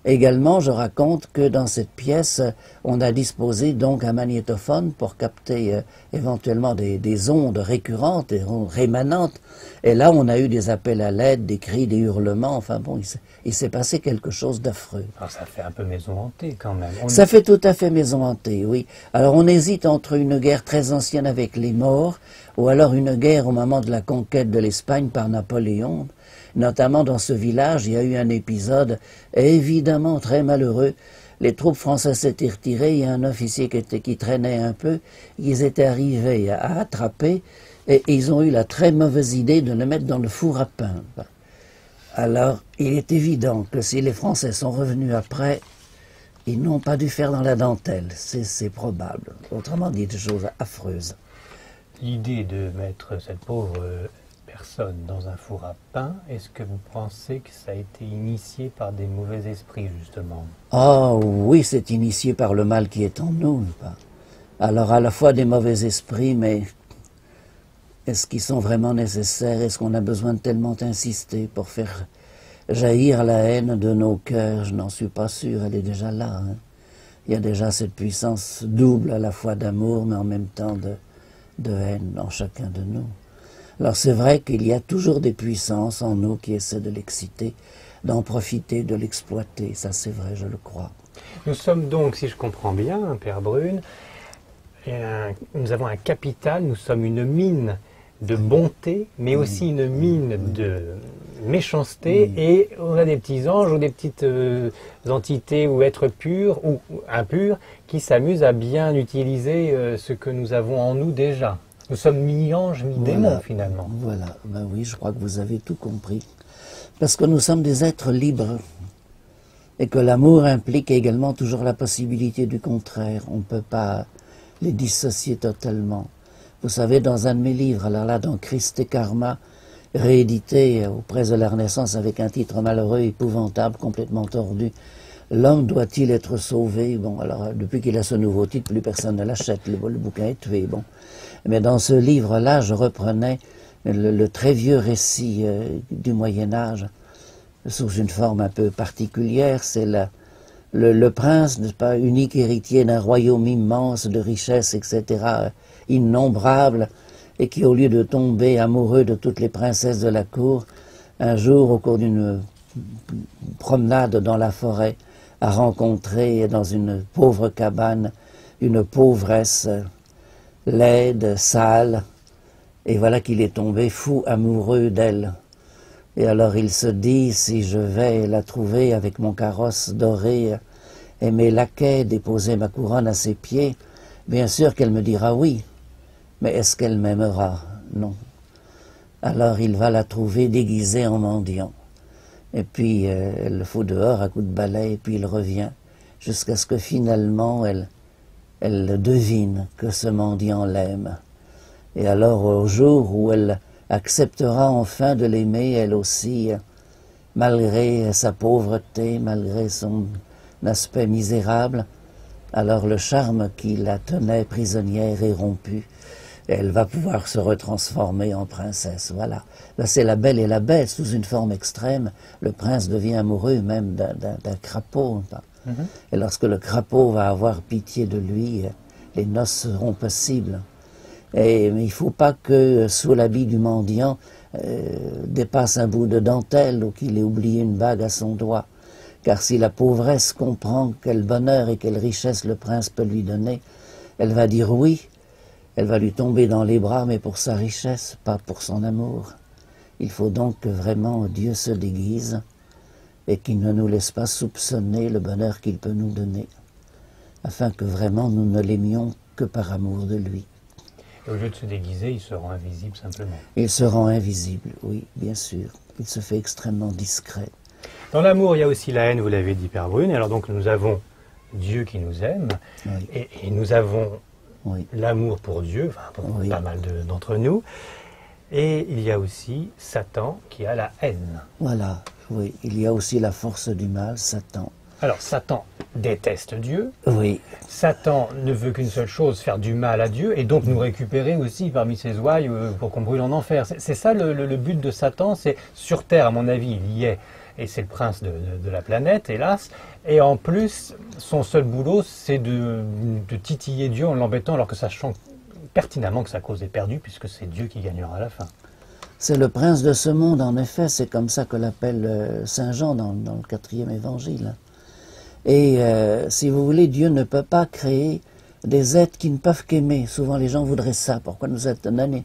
Également, je raconte que dans cette pièce, on a disposé donc un magnétophone pour capter euh, éventuellement des, ondes récurrentes et rémanentes. Et là, on a eu des appels à l'aide, des cris, des hurlements. Enfin bon, il s'est passé quelque chose d'affreux. Alors ça fait un peu maison hantée quand même. Ça fait tout à fait maison hantée, oui. Alors on hésite entre une guerre très ancienne avec les morts ou alors une guerre au moment de la conquête de l'Espagne par Napoléon. Notamment dans ce village, il y a eu un épisode évidemment très malheureux. Les troupes françaises s'étaient retirées, il y a un officier qui, était, qui traînait un peu, ils étaient arrivés à attraper, et ils ont eu la très mauvaise idée de le mettre dans le four à pain. Alors, il est évident que si les Français sont revenus après, ils n'ont pas dû faire dans la dentelle, c'est probable. Autrement dit, des choses affreuses. L'idée de mettre cette pauvre dans un four à pain, est-ce que vous pensez que ça a été initié par des mauvais esprits, justement? Oh oui, c'est initié par le mal qui est en nous. Alors à la fois des mauvais esprits, mais est-ce qu'ils sont vraiment nécessaires? Est-ce qu'on a besoin de tellement insister pour faire jaillir la haine de nos cœurs? Je n'en suis pas sûr, elle est déjà là. Hein. Il y a déjà cette puissance double à la fois d'amour, mais en même temps de, de haine en chacun de nous. Alors c'est vrai qu'il y a toujours des puissances en nous qui essaient de l'exciter, d'en profiter, de l'exploiter. Ça c'est vrai, je le crois. Nous sommes donc, si je comprends bien, Père Brune, nous avons un capital, nous sommes une mine de bonté, mais aussi une mine de méchanceté, et on a des petits anges ou des petites euh, entités ou êtres purs ou impurs qui s'amusent à bien utiliser euh, ce que nous avons en nous déjà. Nous sommes mi-anges, mi-démons finalement. Voilà, ben oui, je crois que vous avez tout compris. Parce que nous sommes des êtres libres et que l'amour implique également toujours la possibilité du contraire. On ne peut pas les dissocier totalement. Vous savez, dans un de mes livres, alors là, dans Christ et Karma, réédité auprès de la Renaissance avec un titre malheureux, épouvantable, complètement tordu, L'homme doit-il être sauvé? Bon, alors, depuis qu'il a ce nouveau titre, plus personne ne l'achète. Le, le, bouquin est tué. Bon. Mais dans ce livre-là, je reprenais le, très vieux récit euh, du Moyen Âge sous une forme un peu particulière. C'est le, le, prince, n'est pas, unique héritier d'un royaume immense de richesses, etc., innombrables, et qui, au lieu de tomber amoureux de toutes les princesses de la cour, un jour, au cours d'une promenade dans la forêt, a rencontré dans une pauvre cabane une pauvresse laide, sale, et voilà qu'il est tombé fou amoureux d'elle. Et alors il se dit, si je vais la trouver avec mon carrosse doré et mes laquais déposer ma couronne à ses pieds, bien sûr qu'elle me dira oui, mais est-ce qu'elle m'aimera? Non. Alors il va la trouver déguisée en mendiant. Et puis euh, elle le fout dehors à coups de balai, et puis il revient, jusqu'à ce que finalement elle, elle devine que ce mendiant l'aime. Et alors au jour où elle acceptera enfin de l'aimer, elle aussi, malgré sa pauvreté, malgré son aspect misérable, alors le charme qui la tenait prisonnière est rompu. Elle va pouvoir se retransformer en princesse. Voilà. Là, c'est la belle et la bête sous une forme extrême. Le prince devient amoureux même d'un crapaud. Et lorsque le crapaud va avoir pitié de lui, les noces seront possibles. Et, mais il ne faut pas que sous l'habit du mendiant euh, dépasse un bout de dentelle ou qu'il ait oublié une bague à son doigt. Car si la pauvresse comprend quel bonheur et quelle richesse le prince peut lui donner, elle va dire oui, elle va lui tomber dans les bras, mais pour sa richesse, pas pour son amour. Il faut donc que vraiment Dieu se déguise et qu'il ne nous laisse pas soupçonner le bonheur qu'il peut nous donner, afin que vraiment nous ne l'aimions que par amour de lui. au lieu de se déguiser, il se rend invisible simplement. Il se rend invisible, oui, bien sûr. Il se fait extrêmement discret. Dans l'amour, il y a aussi la haine, vous l'avez dit, Père Brune. Alors donc nous avons Dieu qui nous aime, et, nous avons l'amour pour Dieu, enfin pour pas mal d'entre nous. Et il y a aussi Satan qui a la haine. Voilà, oui. Il y a aussi la force du mal, Satan. Alors Satan déteste Dieu. Oui. Satan ne veut qu'une seule chose, faire du mal à Dieu, et donc nous récupérer aussi parmi ses ouailles euh, pour qu'on brûle en enfer. C'est ça le, but de Satan, c'est sur Terre, à mon avis, il y est, et c'est le prince de, la planète, hélas. Et en plus, son seul boulot, c'est de, de, titiller Dieu en l'embêtant, alors que sachant pertinemment que sa cause est perdue, puisque c'est Dieu qui gagnera à la fin. C'est le prince de ce monde, en effet, c'est comme ça que l'appelle euh, Saint Jean dans, le quatrième évangile. Et euh, si vous voulez, Dieu ne peut pas créer des êtres qui ne peuvent qu'aimer. Souvent les gens voudraient ça. Pourquoi nous êtes donné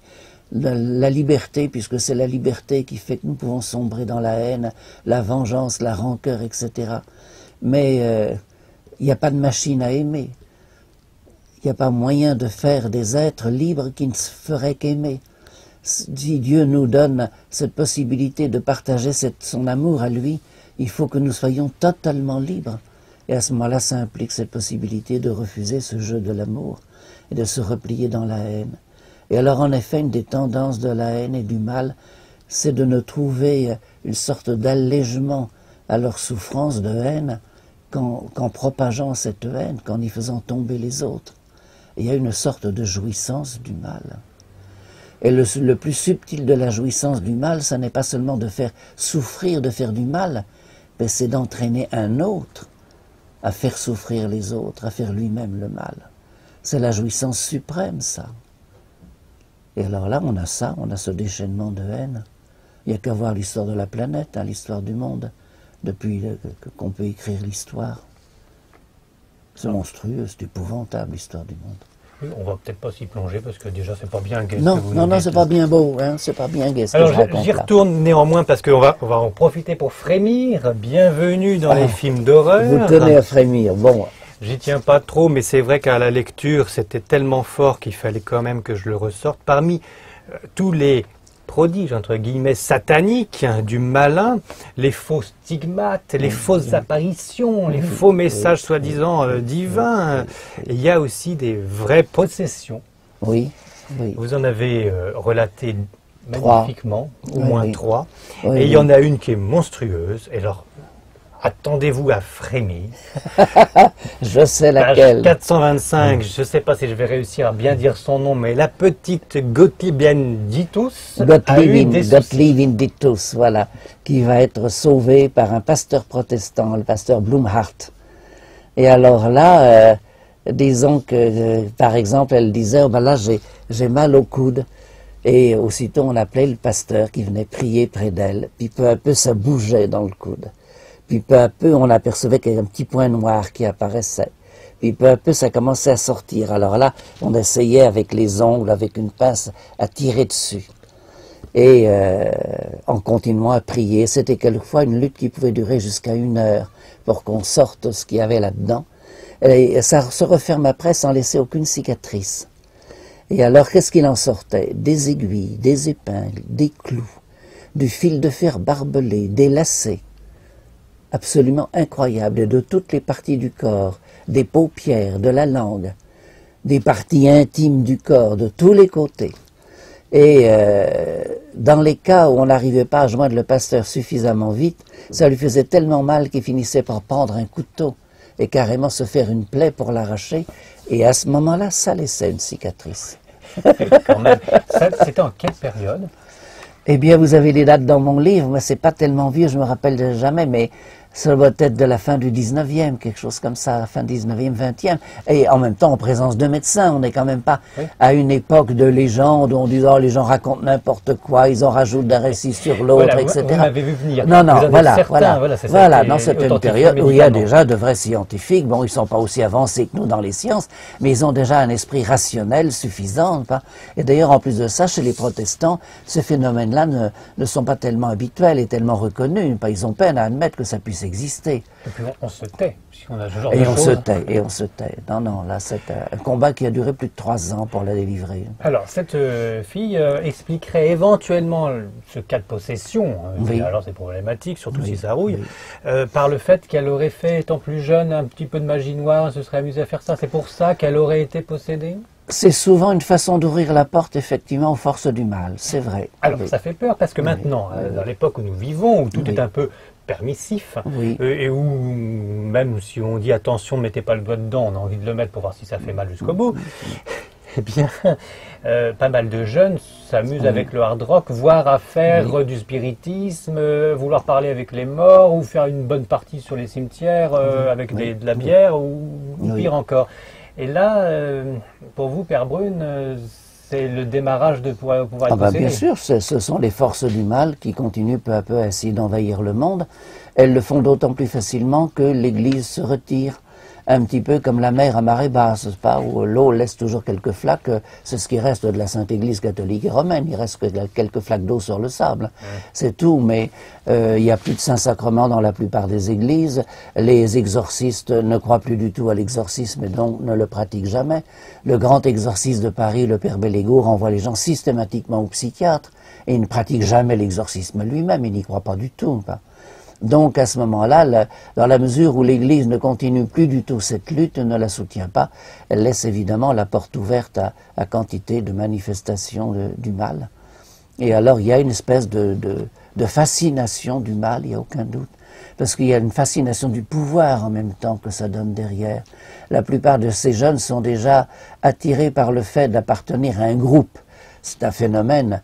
la, liberté, puisque c'est la liberté qui fait que nous pouvons sombrer dans la haine, la vengeance, la rancœur, etc. Mais euh, il n'y a pas de machine à aimer. Il n'y a pas moyen de faire des êtres libres qui ne se feraient qu'aimer. Si Dieu nous donne cette possibilité de partager son amour à lui, il faut que nous soyons totalement libres. Et à ce moment-là, ça implique cette possibilité de refuser ce jeu de l'amour et de se replier dans la haine. Et alors, en effet, une des tendances de la haine et du mal, c'est de ne trouver une sorte d'allègement à leur souffrance de haine qu'en propageant cette haine, qu'en y faisant tomber les autres. il y a une sorte de jouissance du mal. Et le, plus subtil de la jouissance du mal, ce n'est pas seulement de faire souffrir, de faire du mal, mais c'est d'entraîner un autre à faire souffrir les autres, à faire lui-même le mal. C'est la jouissance suprême, ça. Et alors là, on a ça, on a ce déchaînement de haine. Il n'y a qu'à voir l'histoire de la planète, hein, l'histoire du monde, depuis qu'on peut écrire l'histoire. C'est monstrueux, c'est épouvantable l'histoire du monde. Oui, on va peut-être pas s'y plonger parce que déjà c'est pas bien gai. Non, non, non, c'est pas bien beau, hein, c'est pas bien gai. Alors j'y retourne néanmoins parce qu'on va, on va en profiter pour frémir. Bienvenue dans les ah, films d'horreur. Vous tenez à frémir, bon. J'y tiens pas trop, mais c'est vrai qu'à la lecture c'était tellement fort qu'il fallait quand même que je le ressorte. Parmi euh, tous les prodige, entre guillemets, satanique hein, du malin, les faux stigmates, les fausses apparitions, les faux messages soi-disant euh, divins. Il y a aussi des vraies possessions. Oui. Vous en avez euh, relaté magnifiquement, au moins trois. et il y en a une qui est monstrueuse. Et alors, attendez-vous à frémir. je sais laquelle. 425, je ne sais pas si je vais réussir à bien dire son nom, mais la petite Gottlieben Ditus, voilà, qui va être sauvée par un pasteur protestant, le pasteur Blumhardt. Et alors là, euh, disons que, euh, par exemple, elle disait, oh ben là, j'ai mal au coude. Et aussitôt, on appelait le pasteur qui venait prier près d'elle. Puis peu à peu, ça bougeait dans le coude. Puis peu à peu, on apercevait qu'il y avait un petit point noir qui apparaissait. Puis peu à peu, ça commençait à sortir. Alors là, on essayait avec les ongles, avec une pince, à tirer dessus. Et euh, en continuant à prier, c'était quelquefois une lutte qui pouvait durer jusqu'à une heure pour qu'on sorte ce qu'il y avait là-dedans. Et ça se referme après sans laisser aucune cicatrice. Et alors, qu'est-ce qu'il en sortait? Des aiguilles, des épingles, des clous, du fil de fer barbelé, des lacets absolument incroyable de toutes les parties du corps, des paupières, de la langue, des parties intimes du corps, de tous les côtés. Et euh, dans les cas où on n'arrivait pas à joindre le pasteur suffisamment vite, ça lui faisait tellement mal qu'il finissait par prendre un couteau et carrément se faire une plaie pour l'arracher. Et à ce moment-là, ça laissait une cicatrice. C'était en quelle période? Eh bien, vous avez les dates dans mon livre, mais c'est pas tellement vieux, je me rappelle jamais, mais ça doit être de la fin du 19e, quelque chose comme ça, fin 19e, 20e. Et en même temps, en présence de médecins, on n'est quand même pas à une époque de légende où on dit, oh, les gens racontent n'importe quoi, ils en rajoutent d'un récit sur l'autre, etc. Vous m'avez vu venir. Non, non, voilà, voilà, voilà, voilà non, une période où il y a déjà de vrais scientifiques. Bon, ils sont pas aussi avancés que nous dans les sciences, mais ils ont déjà un esprit rationnel suffisant. Pas et d'ailleurs, en plus de ça, chez les protestants, ces phénomènes-là ne, ne sont pas tellement habituels et tellement reconnus. Pas, ils ont peine à admettre que ça puisse exister. Et puis on, se tait, a Et on se tait, et on se tait. Non, non, là c'est un combat qui a duré plus de trois ans pour la délivrer. Alors, cette euh, fille euh, expliquerait éventuellement ce cas de possession, hein. oui. alors c'est problématique, surtout si ça rouille, euh, par le fait qu'elle aurait fait, étant plus jeune, un petit peu de magie noire, se serait amusée à faire ça. C'est pour ça qu'elle aurait été possédée? C'est souvent une façon d'ouvrir la porte, effectivement, aux forces du mal, c'est vrai. Alors, ça fait peur, parce que maintenant, dans l'époque où nous vivons, où tout est un peu permissif, euh, et où même si on dit attention, ne mettez pas le doigt dedans, on a envie de le mettre pour voir si ça fait mal jusqu'au bout, eh bien, euh, pas mal de jeunes s'amusent avec le hard rock, voire à faire du spiritisme, euh, vouloir parler avec les morts, ou faire une bonne partie sur les cimetières avec de la bière, ou, pire encore. Et là, pour vous, Père Brune, c'est le démarrage de pouvoir, pouvoir ah bah, Bien sûr, ce sont les forces du mal qui continuent peu à peu à essayer d'envahir le monde. Elles le font d'autant plus facilement que l'Église se retire un petit peu comme la mer à marée basse, pas, où l'eau laisse toujours quelques flaques, c'est ce qui reste de la Sainte Église catholique et romaine, il reste quelques flaques d'eau sur le sable, c'est tout, mais euh, il y a plus de Saint-Sacrement dans la plupart des églises, les exorcistes ne croient plus du tout à l'exorcisme et donc ne le pratiquent jamais. Le grand exorciste de Paris, le Père Bellégo, renvoie les gens systématiquement au psychiatre, et il ne pratique jamais l'exorcisme lui-même, il n'y croit pas du tout. Pas. Donc à ce moment-là, dans la mesure où l'Église ne continue plus du tout cette lutte, ne la soutient pas, elle laisse évidemment la porte ouverte à, quantité de manifestations du mal. Et alors il y a une espèce de, fascination du mal, il n'y a aucun doute. Parce qu'il y a une fascination du pouvoir en même temps que ça donne derrière. La plupart de ces jeunes sont déjà attirés par le fait d'appartenir à un groupe. C'est un phénomène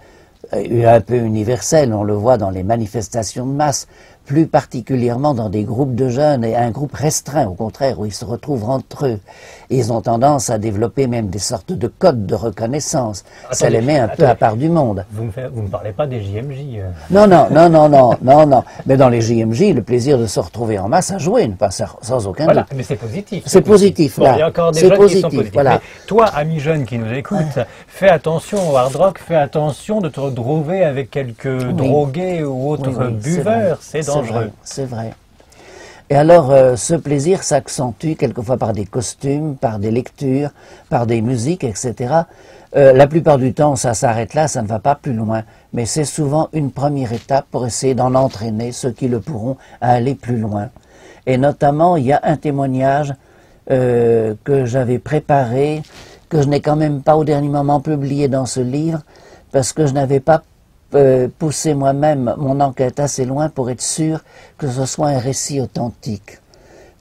euh, un peu universel, on le voit dans les manifestations de masse plus particulièrement dans des groupes de jeunes et un groupe restreint, au contraire, où ils se retrouvent entre eux. ils ont tendance à développer même des sortes de codes de reconnaissance. ça les met un peu à part du monde. Vous ne me parlez pas des JMJ euh. Non, non, non, non, non, non, non. Mais dans les JMJ, le plaisir de se retrouver en masse à jouer, pas sans aucun voilà, doute. Mais c'est positif. C'est positif. Bon, il y a encore des jeunes positif, qui sont positifs. Voilà. toi, ami jeune qui nous écoute, fais attention au hard rock, fais attention de te retrouver avec quelques drogués ou autres buveurs. C'est c'est vrai. Et alors, euh, ce plaisir s'accentue quelquefois par des costumes, par des lectures, par des musiques, etc. Euh, la plupart du temps, ça s'arrête là, ça ne va pas plus loin. Mais c'est souvent une première étape pour essayer d'en entraîner ceux qui le pourront à aller plus loin. Et notamment, il y a un témoignage euh, que j'avais préparé, que je n'ai quand même pas au dernier moment publié dans ce livre, parce que je n'avais pas pousser moi-même mon enquête assez loin pour être sûr que ce soit un récit authentique.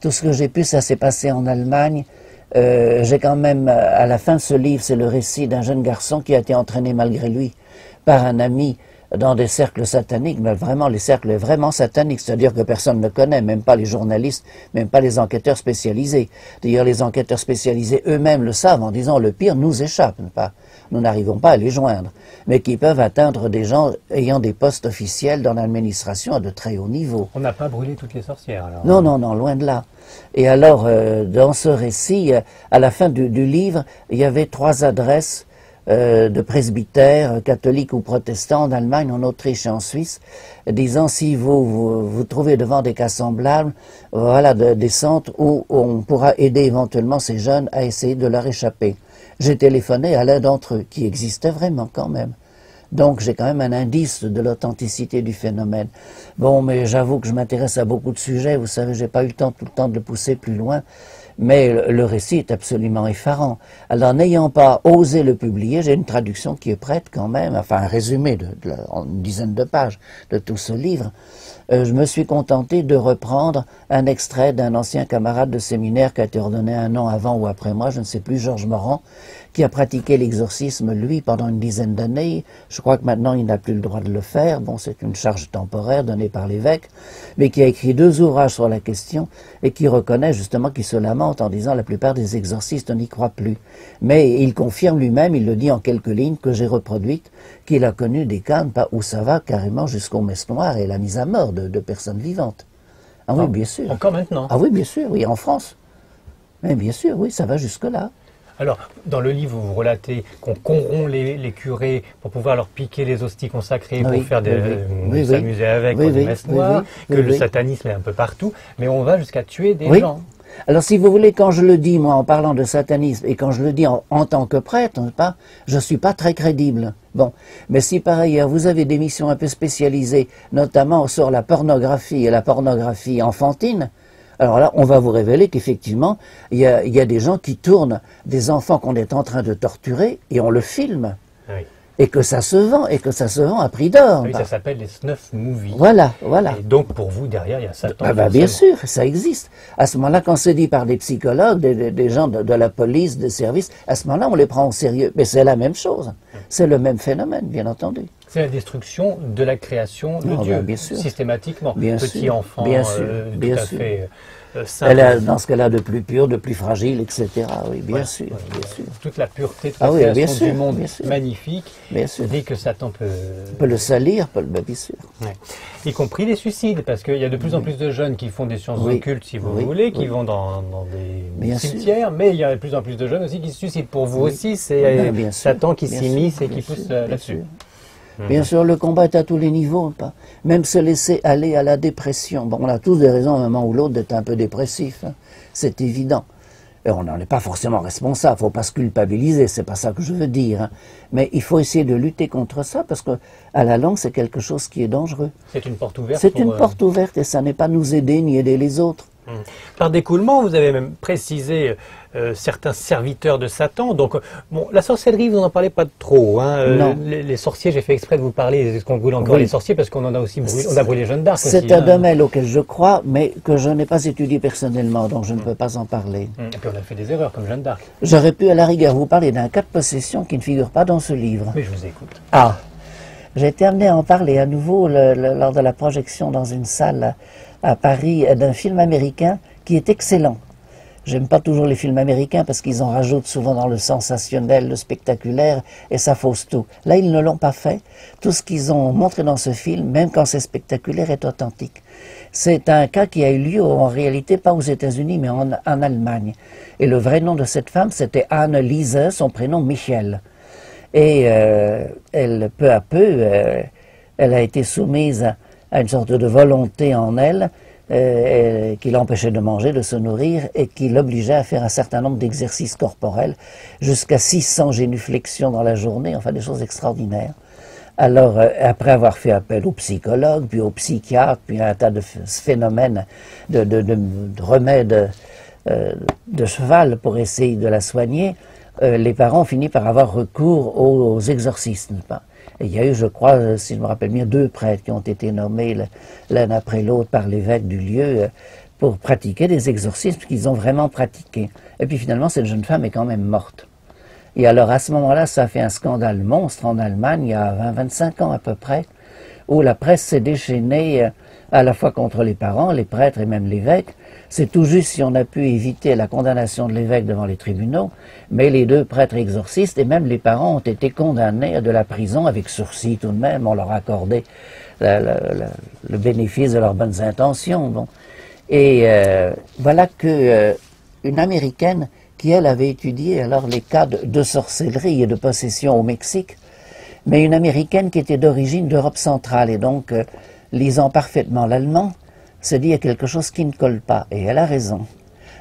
Tout ce que j'ai pu, ça s'est passé en Allemagne. Euh, j'ai quand même, à la fin de ce livre, c'est le récit d'un jeune garçon qui a été entraîné malgré lui par un ami dans des cercles sataniques, mais vraiment les cercles vraiment sataniques, c'est-à-dire que personne ne connaît, même pas les journalistes, même pas les enquêteurs spécialisés. D'ailleurs, les enquêteurs spécialisés eux-mêmes le savent en disant le pire nous échappe, pas? Nous n'arrivons pas à les joindre, mais qui peuvent atteindre des gens ayant des postes officiels dans l'administration à de très haut niveau. On n'a pas brûlé toutes les sorcières alors Non, non, non, loin de là. Et alors, euh, dans ce récit, euh, à la fin du, livre, il y avait trois adresses euh, de presbytères, catholiques ou protestants en Allemagne, en Autriche et en Suisse, disant si vous vous, trouvez devant des cas semblables, voilà des centres où on pourra aider éventuellement ces jeunes à essayer de leur échapper. J'ai téléphoné à l'un d'entre eux, qui existait vraiment quand même. Donc j'ai quand même un indice de l'authenticité du phénomène. Bon, mais j'avoue que je m'intéresse à beaucoup de sujets. Vous savez, j'ai pas eu le temps tout le temps de le pousser plus loin. Mais le, récit est absolument effarant. Alors n'ayant pas osé le publier, j'ai une traduction qui est prête quand même, enfin un résumé de, une dizaine de pages de tout ce livre. Euh, je me suis contenté de reprendre un extrait d'un ancien camarade de séminaire qui a été ordonné un an avant ou après moi, je ne sais plus, Georges Morand, qui a pratiqué l'exorcisme, lui, pendant une dizaine d'années. Je crois que maintenant, il n'a plus le droit de le faire. Bon, c'est une charge temporaire donnée par l'évêque, mais qui a écrit deux ouvrages sur la question et qui reconnaît justement qu'il se lamente en disant la plupart des exorcistes n'y croient plus. Mais il confirme lui-même, il le dit en quelques lignes que j'ai reproduites, qu'il a connu des cas où ça va carrément jusqu'au messe noire et la mise à mort de, personnes vivantes. Ah oui, bien sûr. Encore maintenant Ah oui, bien sûr, oui, en France. Mais bien sûr, oui, ça va jusque-là. Alors, dans le livre, vous relatez qu'on corrompt les, curés pour pouvoir leur piquer les hosties consacrées, pour faire des, s'amuser avec, des messes noires, que le satanisme est un peu partout, mais on va jusqu'à tuer des gens. Alors, si vous voulez, quand je le dis, moi, en parlant de satanisme, et quand je le dis en, tant que prêtre, pas, je suis pas très crédible. Bon, mais si par ailleurs vous avez des missions un peu spécialisées, notamment sur la pornographie et la pornographie enfantine, alors là, on va vous révéler qu'effectivement, il y a, des gens qui tournent des enfants qu'on est en train de torturer et on le filme. Et que ça se vend, et que ça se vend à prix d'or. Oui, ça s'appelle les snuff movies. Voilà, voilà. Et donc, pour vous, derrière, il y a Satan. Ah bah, bien sûr, ça existe. À ce moment-là, quand c'est dit par des psychologues, des, gens de, la police, des services, à ce moment-là, on les prend au sérieux. Mais c'est la même chose. C'est le même phénomène, bien entendu. C'est la destruction de la création de ah, Dieu, bah, bien sûr. systématiquement. Bien Petit enfant, bien sûr, euh, tout à fait euh, Elle est dans ce qu'elle a de plus pur, de plus fragile, etc. Oui, bien, sûr, bien sûr. Toute la pureté de la ah création du monde magnifique. Bien sûr. Dès que Satan peut... peut le salir, peut le, bien sûr. Y compris les suicides, parce qu'il y a de plus en plus de jeunes qui font des sciences occultes, si vous voulez, qui vont dans, des cimetières, mais il y a de plus en plus de jeunes aussi qui se suicident. Pour vous aussi, c'est Satan qui s'immisce et qui pousse euh, là-dessus. Mhm. Bien sûr, le combat est à tous les niveaux. Pas. Même se laisser aller à la dépression. Bon, on a tous des raisons, à un moment ou l'autre, d'être un peu dépressif. Hein. C'est évident. Et on n'en est pas forcément responsable. Il ne faut pas se culpabiliser. C'est pas ça que je veux dire. Hein. Mais il faut essayer de lutter contre ça parce que, à la longue, c'est quelque chose qui est dangereux. C'est une porte ouverte. C'est une euh, porte ouverte et ça n'est pas nous aider ni aider les autres. Par découlement, vous avez même précisé euh, certains serviteurs de Satan. Donc, euh, bon, la sorcellerie, vous n'en parlez pas trop. Hein. Euh, les, sorciers, j'ai fait exprès de vous parler, est-ce qu'on brûle encore les sorciers Parce qu'on en a aussi brûlé, on a brûlé Jeanne d'Arc C'est un hein. domaine auquel je crois, mais que je n'ai pas étudié personnellement, donc je ne hmm. peux pas en parler. Hmm. Et puis on a fait des erreurs, comme Jeanne d'Arc. J'aurais pu, à la rigueur, vous parler d'un cas de possession qui ne figure pas dans ce livre. Mais je vous écoute. Ah j'ai été amené à en parler à nouveau lors de la projection dans une salle à Paris d'un film américain qui est excellent. J'aime pas toujours les films américains parce qu'ils en rajoutent souvent dans le sensationnel, le spectaculaire, et ça fausse tout. Là, ils ne l'ont pas fait. Tout ce qu'ils ont montré dans ce film, même quand c'est spectaculaire, est authentique. C'est un cas qui a eu lieu en réalité pas aux États-Unis, mais en, Allemagne. Et le vrai nom de cette femme, c'était Anne Lise, son prénom Michel. Et euh, elle, peu à peu, euh, elle a été soumise à une sorte de volonté en elle euh, qui l'empêchait de manger, de se nourrir, et qui l'obligeait à faire un certain nombre d'exercices corporels, jusqu'à 600 génuflexions dans la journée, enfin des choses extraordinaires. Alors, euh, après avoir fait appel aux psychologues, puis aux psychiatres, puis à un tas de phénomènes, de, de, de, de remèdes euh, de cheval pour essayer de la soigner, les parents ont fini par avoir recours aux, exorcistes. Pas il y a eu, je crois, euh, si je me rappelle bien, deux prêtres qui ont été nommés l'un après l'autre par l'évêque du lieu euh, pour pratiquer des exorcismes qu'ils ont vraiment pratiqués. Et puis finalement, cette jeune femme est quand même morte. Et alors à ce moment-là, ça a fait un scandale monstre en Allemagne, il y a 20-25 ans à peu près, où la presse s'est déchaînée euh, à la fois contre les parents, les prêtres et même l'évêque, c'est tout juste si on a pu éviter la condamnation de l'évêque devant les tribunaux, mais les deux prêtres exorcistes et même les parents ont été condamnés à de la prison avec sursis tout de même. On leur a accordé le bénéfice de leurs bonnes intentions. Bon. Et euh, voilà que euh, une américaine qui elle avait étudié alors les cas de, sorcellerie et de possession au Mexique, mais une américaine qui était d'origine d'Europe centrale et donc euh, lisant parfaitement l'allemand, se dit a quelque chose qui ne colle pas, et elle a raison.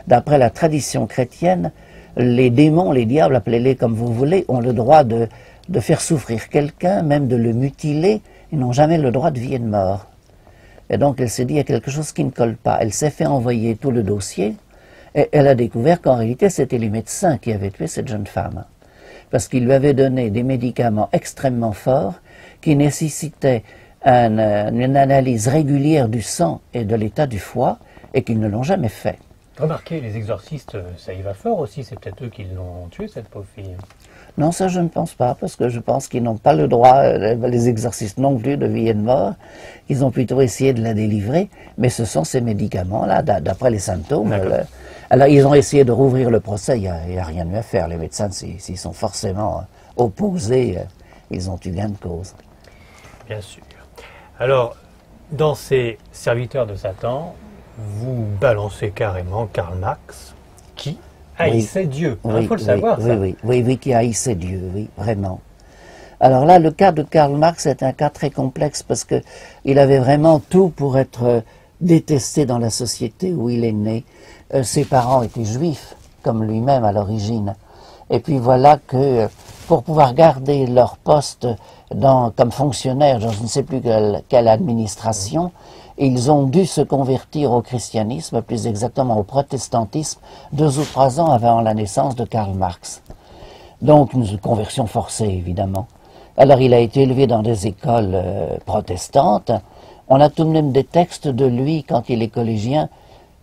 D'après la tradition chrétienne, les démons, les diables, appelez-les comme vous voulez, ont le droit de, de faire souffrir quelqu'un, même de le mutiler, ils n'ont jamais le droit de vie et de mort. Et donc elle s'est dit, il y a quelque chose qui ne colle pas. Elle s'est fait envoyer tout le dossier, et elle a découvert qu'en réalité, c'était les médecins qui avaient tué cette jeune femme. Parce qu'ils lui avaient donné des médicaments extrêmement forts qui nécessitaient une analyse régulière du sang et de l'état du foie et qu'ils ne l'ont jamais fait. Remarquez, les exorcistes, ça y va fort aussi, c'est peut-être eux qui l'ont tué, cette pauvre fille. Non, ça je ne pense pas, parce que je pense qu'ils n'ont pas le droit, euh, les exorcistes non plus, de vie et de mort. Ils ont plutôt essayé de la délivrer, mais ce sont ces médicaments-là, d'après les symptômes. alors ils ont essayé de rouvrir le procès, il n'y a, a, rien eu à faire. Les médecins, s'ils sont forcément euh, opposés, euh, ils ont eu gain de cause. Bien sûr. Alors, dans ces serviteurs de Satan, vous balancez carrément Karl Marx, qui haïssait Dieu. Il faut le savoir. Oui, oui, oui, oui, qui haïssait Dieu, oui, vraiment. Alors là, le cas de Karl Marx est un cas très complexe parce que il avait vraiment tout pour être euh, détesté dans la société où il est né. Euh, ses parents étaient juifs, comme lui-même à l'origine. Et puis voilà que euh, pour pouvoir garder leur poste dans, comme fonctionnaire dans je ne sais plus quelle administration, ils ont dû se convertir au christianisme, plus exactement au protestantisme, deux ou trois ans avant la naissance de Karl Marx. Donc une conversion forcée, évidemment. Alors il a été élevé dans des écoles euh, protestantes. On a tout de même des textes de lui, quand il est collégien,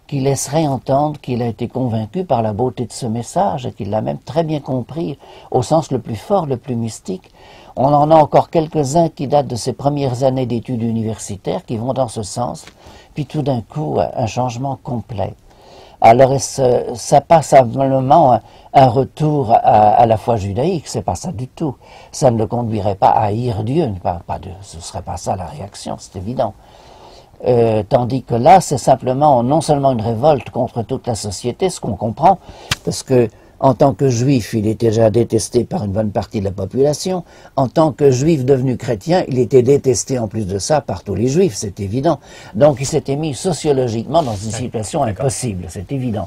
qui laisseraient entendre qu'il a été convaincu par la beauté de ce message et qu'il l'a même très bien compris au sens le plus fort, le plus mystique. On en a encore quelques-uns qui datent de ses premières années d'études universitaires qui vont dans ce sens, puis tout d'un coup un changement complet. Alors ça passe simplement un retour à, la foi judaïque, c'est pas ça du tout. Ça ne le conduirait pas à haïr Dieu, pas, pas de, ce serait pas ça la réaction, c'est évident. Euh, tandis que là, c'est simplement non seulement une révolte contre toute la société, ce qu'on comprend, parce que en tant que juif, il était déjà détesté par une bonne partie de la population. En tant que juif devenu chrétien, il était détesté en plus de ça par tous les juifs, c'est évident. Donc il s'était mis sociologiquement dans une situation impossible, c'est évident.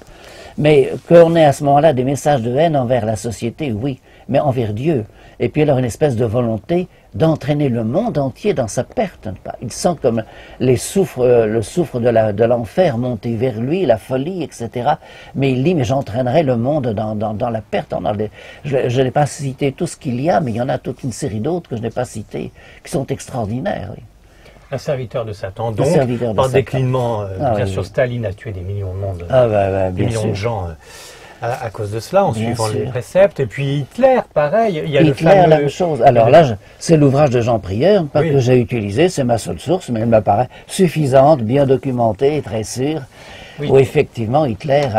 Mais qu'on ait à ce moment-là des messages de haine envers la société, oui, mais envers Dieu. Et puis alors une espèce de volonté d'entraîner le monde entier dans sa perte. Il sent comme les souffres, euh, le souffre de l'enfer monter vers lui, la folie, etc. Mais il dit, mais j'entraînerai le monde dans, dans, la perte. je, n'ai pas cité tout ce qu'il y a, mais il y en a toute une série d'autres que je n'ai pas citées, qui sont extraordinaires. Un serviteur de Satan, donc, par déclinement, euh, ah bien sûr, Staline a tué des millions de monde, ah, bah, bah, des millions de gens. Euh, à, cause de cela, en suivant les préceptes. Et puis Hitler, pareil. Il y a Hitler, la même chose. Alors là, c'est l'ouvrage de Jean Prieur, pas que j'ai utilisé, c'est ma seule source, mais elle m'apparaît suffisante, bien documentée et très sûre. Où effectivement Hitler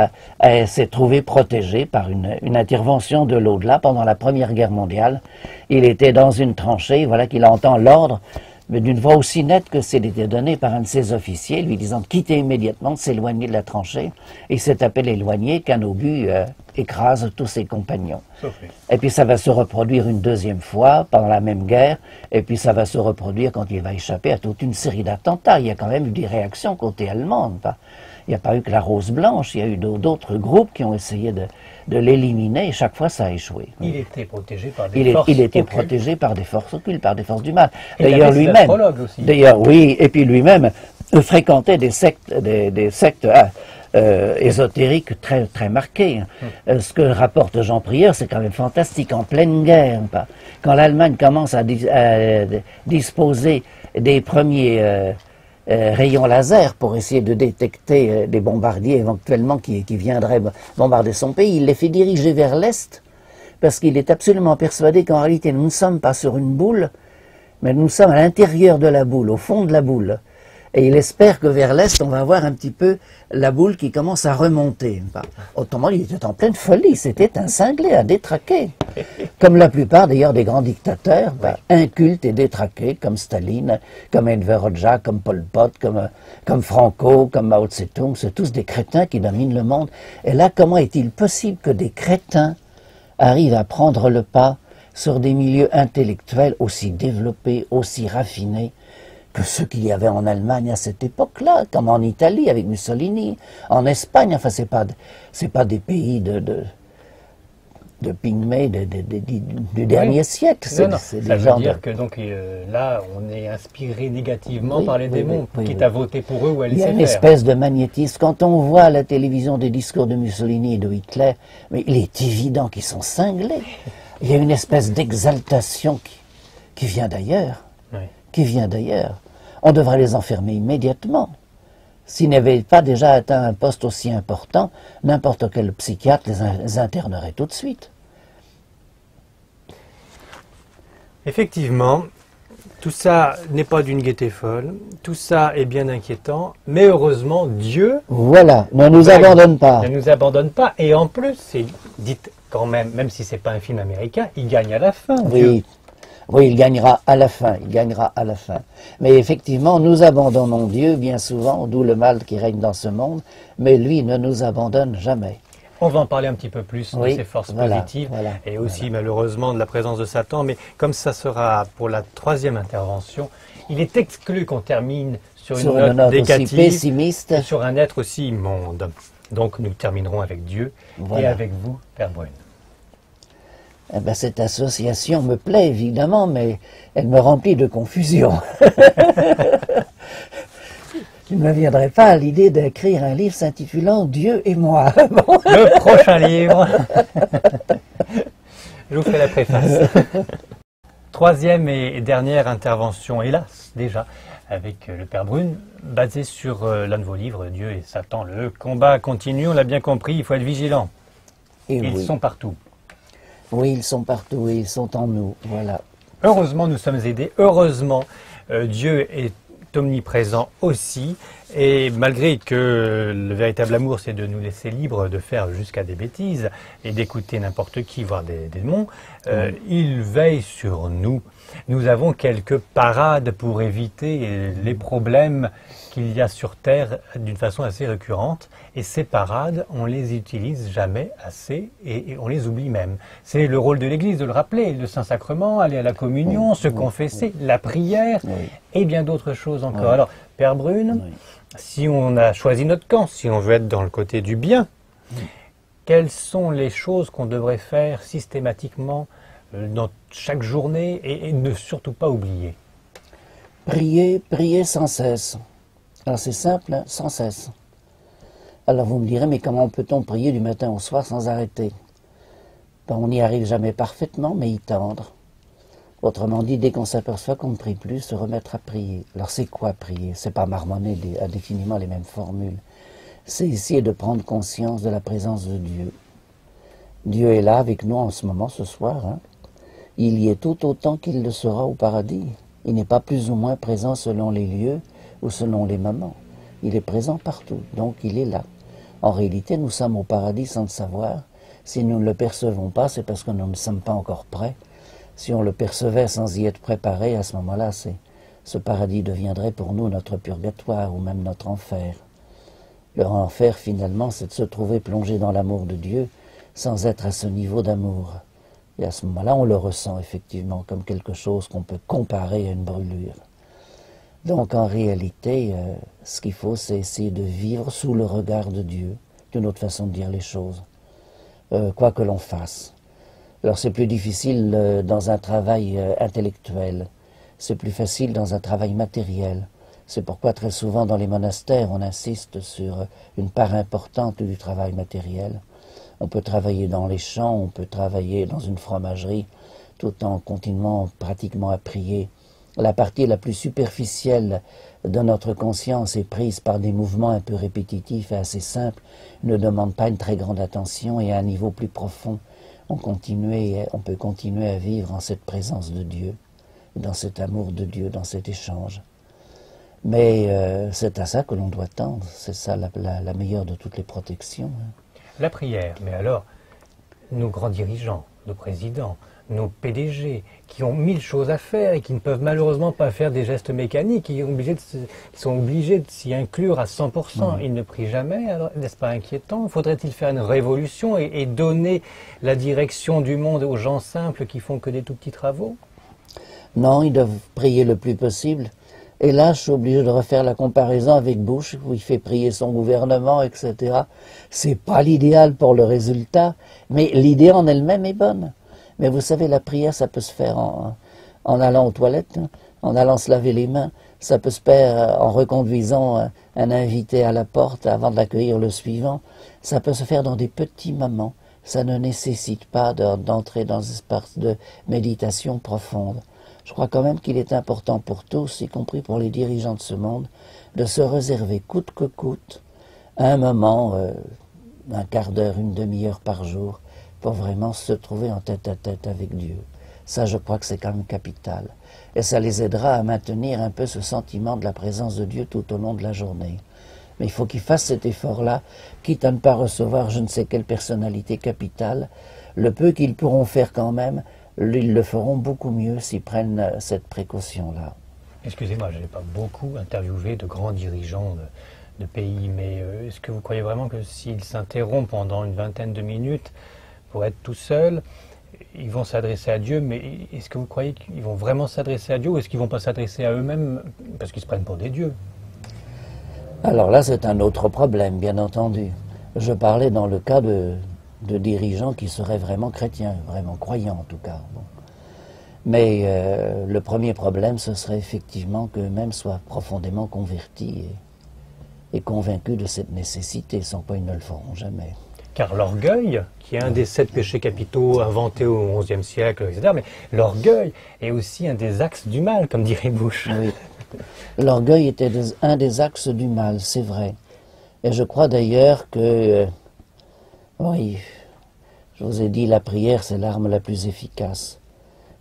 s'est trouvé protégé par une, une intervention de l'au-delà pendant la Première Guerre mondiale. Il était dans une tranchée, voilà qu'il entend l'ordre mais d'une voix aussi nette que s'il était donné par un de ses officiers, lui disant de quitter immédiatement, de s'éloigner de la tranchée. Et s'est appelé éloigné qu'un obus euh, écrase tous ses compagnons. Et puis ça va se reproduire une deuxième fois pendant la même guerre, et puis ça va se reproduire quand il va échapper à toute une série d'attentats. Il y a quand même eu des réactions côté allemande. Il n'y a pas eu que la Rose Blanche, il y a eu d'autres groupes qui ont essayé de, de l'éliminer et chaque fois ça a échoué. Il était protégé par des forces Il était protégé par des forces occultes, par des forces du mal. D'ailleurs lui-même, d'ailleurs oui, et puis lui-même euh, fréquentait des sectes, des, sectes ah, euh, ésotériques très très marquées. Hum. Euh, ce que rapporte Jean Prieur, c'est quand même fantastique. En pleine guerre, quand l'Allemagne commence à, disposer des premiers euh, rayons laser pour essayer de détecter euh, des bombardiers éventuellement qui, viendraient bombarder son pays. Il les fait diriger vers l'Est parce qu'il est absolument persuadé qu'en réalité nous ne sommes pas sur une boule, mais nous sommes à l'intérieur de la boule, au fond de la boule et il espère que vers l'est, on va voir un petit peu la boule qui commence à remonter. Autrement, il était en pleine folie, c'était un cinglé à détraquer. Comme la plupart d'ailleurs des grands dictateurs, bah, incultes et détraqués, comme Staline, comme Enver Hoxha, comme Pol Pot, comme, comme Franco, comme Mao Tse-tung, c'est tous des crétins qui dominent le monde. Et là, comment est-il possible que des crétins arrivent à prendre le pas sur des milieux intellectuels aussi développés, aussi raffinés que ceux qu'il y avait en Allemagne à cette époque-là, comme en Italie avec Mussolini, en Espagne. Enfin, c'est pas c'est pas des pays de de, de pygmées du dernier siècle. C'est, ça veut dire que donc euh, là, on est inspiré négativement par les démons, quitte à voter pour eux ou à laisser Il y a une espèce de magnétisme. Quand on voit à la télévision des discours de Mussolini et de Hitler, mais il est évident qu'ils sont cinglés. Il y a une espèce d'exaltation qui, qui vient d'ailleurs. Qui vient d'ailleurs. On devrait les enfermer immédiatement. S'ils n'avaient pas déjà atteint un poste aussi important, n'importe quel psychiatre les, internerait tout de suite. Effectivement, tout ça n'est pas d'une gaieté folle, tout ça est bien inquiétant, mais heureusement, Dieu... Voilà, ne nous abandonne pas. Ne nous abandonne pas, et en plus, c'est dites quand même, même si c'est pas un film américain, il gagne à la fin. Oui, oui, il gagnera à la fin, il gagnera à la fin. Mais effectivement, nous abandonnons Dieu bien souvent, d'où le mal qui règne dans ce monde, mais lui ne nous abandonne jamais. On va en parler un petit peu plus de ces forces positives et aussi malheureusement de la présence de Satan, mais comme ça sera pour la troisième intervention, il est exclu qu'on termine sur une note, négative, pessimiste, sur un être aussi immonde. Donc nous terminerons avec Dieu et avec vous, Père Brune. Eh ben, cette association me plaît évidemment, mais elle me remplit de confusion. Il ne me viendrait pas à l'idée d'écrire un livre s'intitulant Dieu et moi. Le prochain livre. Je vous ferai la préface. Troisième et dernière intervention, hélas, déjà, avec le Père Brune, basée sur euh, l'un de vos livres, Dieu et Satan. Le combat continue, on l'a bien compris, il faut être vigilant. Et Ils sont partout. Oui, ils sont partout et ils sont en nous. Voilà. Heureusement, nous sommes aidés. Heureusement, euh, Dieu est omniprésent aussi. Et malgré que le véritable amour, c'est de nous laisser libres de faire jusqu'à des bêtises et d'écouter n'importe qui, voire des démons, euh, il veille sur nous. Nous avons quelques parades pour éviter les problèmes qu'il y a sur Terre d'une façon assez récurrente. Et ces parades, on les utilise jamais assez et, on les oublie même. C'est le rôle de l'Église de le rappeler, le Saint-Sacrement, aller à la communion, se confesser, la prière et bien d'autres choses encore. Alors, Père Brune, si on a choisi notre camp, si on veut être dans le côté du bien, quelles sont les choses qu'on devrait faire systématiquement dans chaque journée et ne surtout pas oublier Prier, prier sans cesse. Alors c'est simple, hein, sans cesse. Alors vous me direz, mais comment peut-on prier du matin au soir sans arrêter? Ben, On n'y arrive jamais parfaitement, mais y tendre. Autrement dit, dès qu'on s'aperçoit qu'on ne prie plus, se remettre à prier. Alors c'est quoi prier? C'est pas marmonner indéfiniment les mêmes formules. C'est essayer de prendre conscience de la présence de Dieu. Dieu est là avec nous en ce moment, ce soir. Hein. Il y est tout autant qu'il le sera au paradis. Il n'est pas plus ou moins présent selon les lieux, ou selon les mamans. Il est présent partout, donc il est là. En réalité, nous sommes au paradis sans le savoir. Si nous ne le percevons pas, c'est parce que nous ne sommes pas encore prêts. Si on le percevait sans y être préparé, à ce moment-là, ce paradis deviendrait pour nous notre purgatoire ou même notre enfer. Le enfer, finalement, c'est de se trouver plongé dans l'amour de Dieu sans être à ce niveau d'amour. Et à ce moment-là, on le ressent effectivement comme quelque chose qu'on peut comparer à une brûlure. Donc en réalité, euh, ce qu'il faut, c'est essayer de vivre sous le regard de Dieu, d'une autre façon de dire les choses, euh, quoi que l'on fasse. Alors c'est plus difficile euh, dans un travail intellectuel, c'est plus facile dans un travail matériel. C'est pourquoi très souvent dans les monastères, on insiste sur une part importante du travail matériel. On peut travailler dans les champs, on peut travailler dans une fromagerie, tout en continuant pratiquement à prier la partie la plus superficielle de notre conscience est prise par des mouvements un peu répétitifs et assez simples, ne demande pas une très grande attention et à un niveau plus profond, on, peut continuer à vivre en cette présence de Dieu, dans cet amour de Dieu, dans cet échange. Mais euh, c'est à ça que l'on doit tendre, c'est ça la, la, meilleure de toutes les protections. Hein. La prière, mais alors, nos grands dirigeants, nos présidents, nos PDG, qui ont mille choses à faire et qui ne peuvent malheureusement pas faire des gestes mécaniques, qui, sont obligés de s'y inclure à 100%. Mmh. Ils ne prient jamais, alors n'est-ce pas inquiétant? Faudrait-il faire une révolution et, donner la direction du monde aux gens simples qui font que des tout petits travaux? Non, ils doivent prier le plus possible. Et là, je suis obligé de refaire la comparaison avec Bush, où il fait prier son gouvernement, etc. C'est pas l'idéal pour le résultat, mais l'idée en elle-même est bonne. Mais vous savez, la prière, ça peut se faire en, allant aux toilettes, en allant se laver les mains. Ça peut se faire euh, en reconduisant euh, un invité à la porte avant d'accueillir le suivant. Ça peut se faire dans des petits moments. Ça ne nécessite pas d'entrer dans un espace de méditation profonde. Je crois quand même qu'il est important pour tous, y compris pour les dirigeants de ce monde, de se réserver coûte que coûte un moment, euh, un quart d'heure, une demi-heure par jour, pour vraiment se trouver en tête à tête avec Dieu. Ça, je crois que c'est quand même capital. Et ça les aidera à maintenir un peu ce sentiment de la présence de Dieu tout au long de la journée. Mais il faut qu'ils fassent cet effort-là, quitte à ne pas recevoir je ne sais quelle personnalité capitale. Le peu qu'ils pourront faire quand même, ils le feront beaucoup mieux s'ils prennent cette précaution-là. Excusez-moi, je n'ai pas beaucoup interviewé de grands dirigeants de, pays, mais euh, est-ce que vous croyez vraiment que s'ils s'interrompent pendant une vingtaine de minutes pour être tout seuls, ils vont s'adresser à Dieu, mais est-ce que vous croyez qu'ils vont vraiment s'adresser à Dieu ou est-ce qu'ils vont pas s'adresser à eux-mêmes parce qu'ils se prennent pour des dieux? Alors là, c'est un autre problème, bien entendu. Je parlais dans le cas de, de dirigeants qui seraient vraiment chrétiens, vraiment croyants en tout cas. Mais euh, le premier problème, ce serait effectivement qu'eux-mêmes soient profondément convertis et, convaincus de cette nécessité, sans quoi ils ne le feront jamais. Car l'orgueil, qui est un des sept péchés capitaux inventés au XIe siècle, etc., mais l'orgueil est aussi un des axes du mal, comme dirait Bush. Oui. L'orgueil était un des axes du mal, c'est vrai. Et je crois d'ailleurs que euh, oui, je vous ai dit, la prière, c'est l'arme la plus efficace.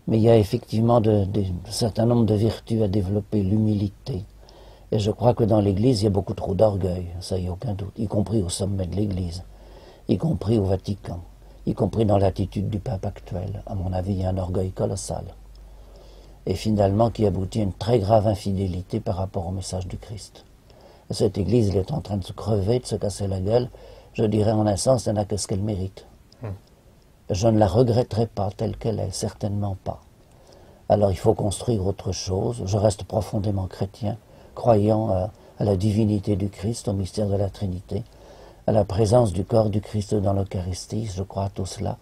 Mais il y a effectivement un certain nombre de vertus à développer, l'humilité. Et je crois que dans l'Église, il y a beaucoup trop d'orgueil, ça, n'y a aucun doute, y compris au sommet de l'Église, y compris au Vatican, y compris dans l'attitude du pape actuel. À mon avis, il y a un orgueil colossal. Et finalement, qui aboutit à une très grave infidélité par rapport au message du Christ. cette Église, elle est en train de se crever, de se casser la gueule, je dirais en un sens, elle n'a que ce qu'elle mérite. Hmm. Je ne la regretterai pas telle qu'elle est, certainement pas. Alors il faut construire autre chose. Je reste profondément chrétien, croyant à, la divinité du Christ, au mystère de la Trinité, à la présence du corps du Christ dans l'Eucharistie. Je crois à tout cela.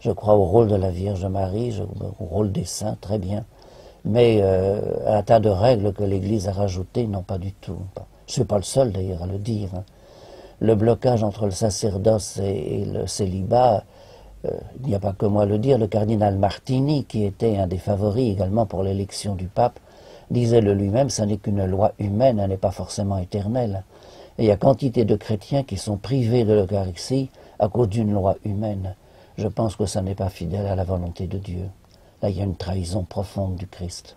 Je crois au rôle de la Vierge Marie, au rôle des saints, très bien. Mais euh, un tas de règles que l'Église a rajoutées, non pas du tout. Je ne suis pas le seul d'ailleurs à le dire. Hein le blocage entre le sacerdoce et, le célibat, euh, il n'y a pas que moi le dire, le cardinal Martini, qui était un des favoris également pour l'élection du pape, disait le lui-même, ce n'est qu'une loi humaine, elle n'est pas forcément éternelle. Et il y a quantité de chrétiens qui sont privés de l'Eucharistie à cause d'une loi humaine. Je pense que ça n'est pas fidèle à la volonté de Dieu. Là, il y a une trahison profonde du Christ.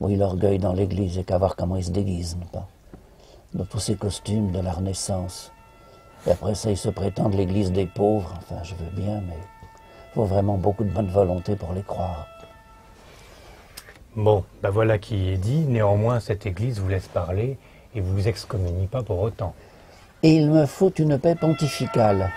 Oui, l'orgueil dans l'Église, et qu'à voir comment il se déguise, pas? De tous ces costumes de la Renaissance. Et après ça, ils se prétendent l'église des pauvres. Enfin, je veux bien, mais il faut vraiment beaucoup de bonne volonté pour les croire. Bon, ben voilà qui est dit. Néanmoins, cette église vous laisse parler et vous vous excommunie pas pour autant. Et il me faut une paix pontificale.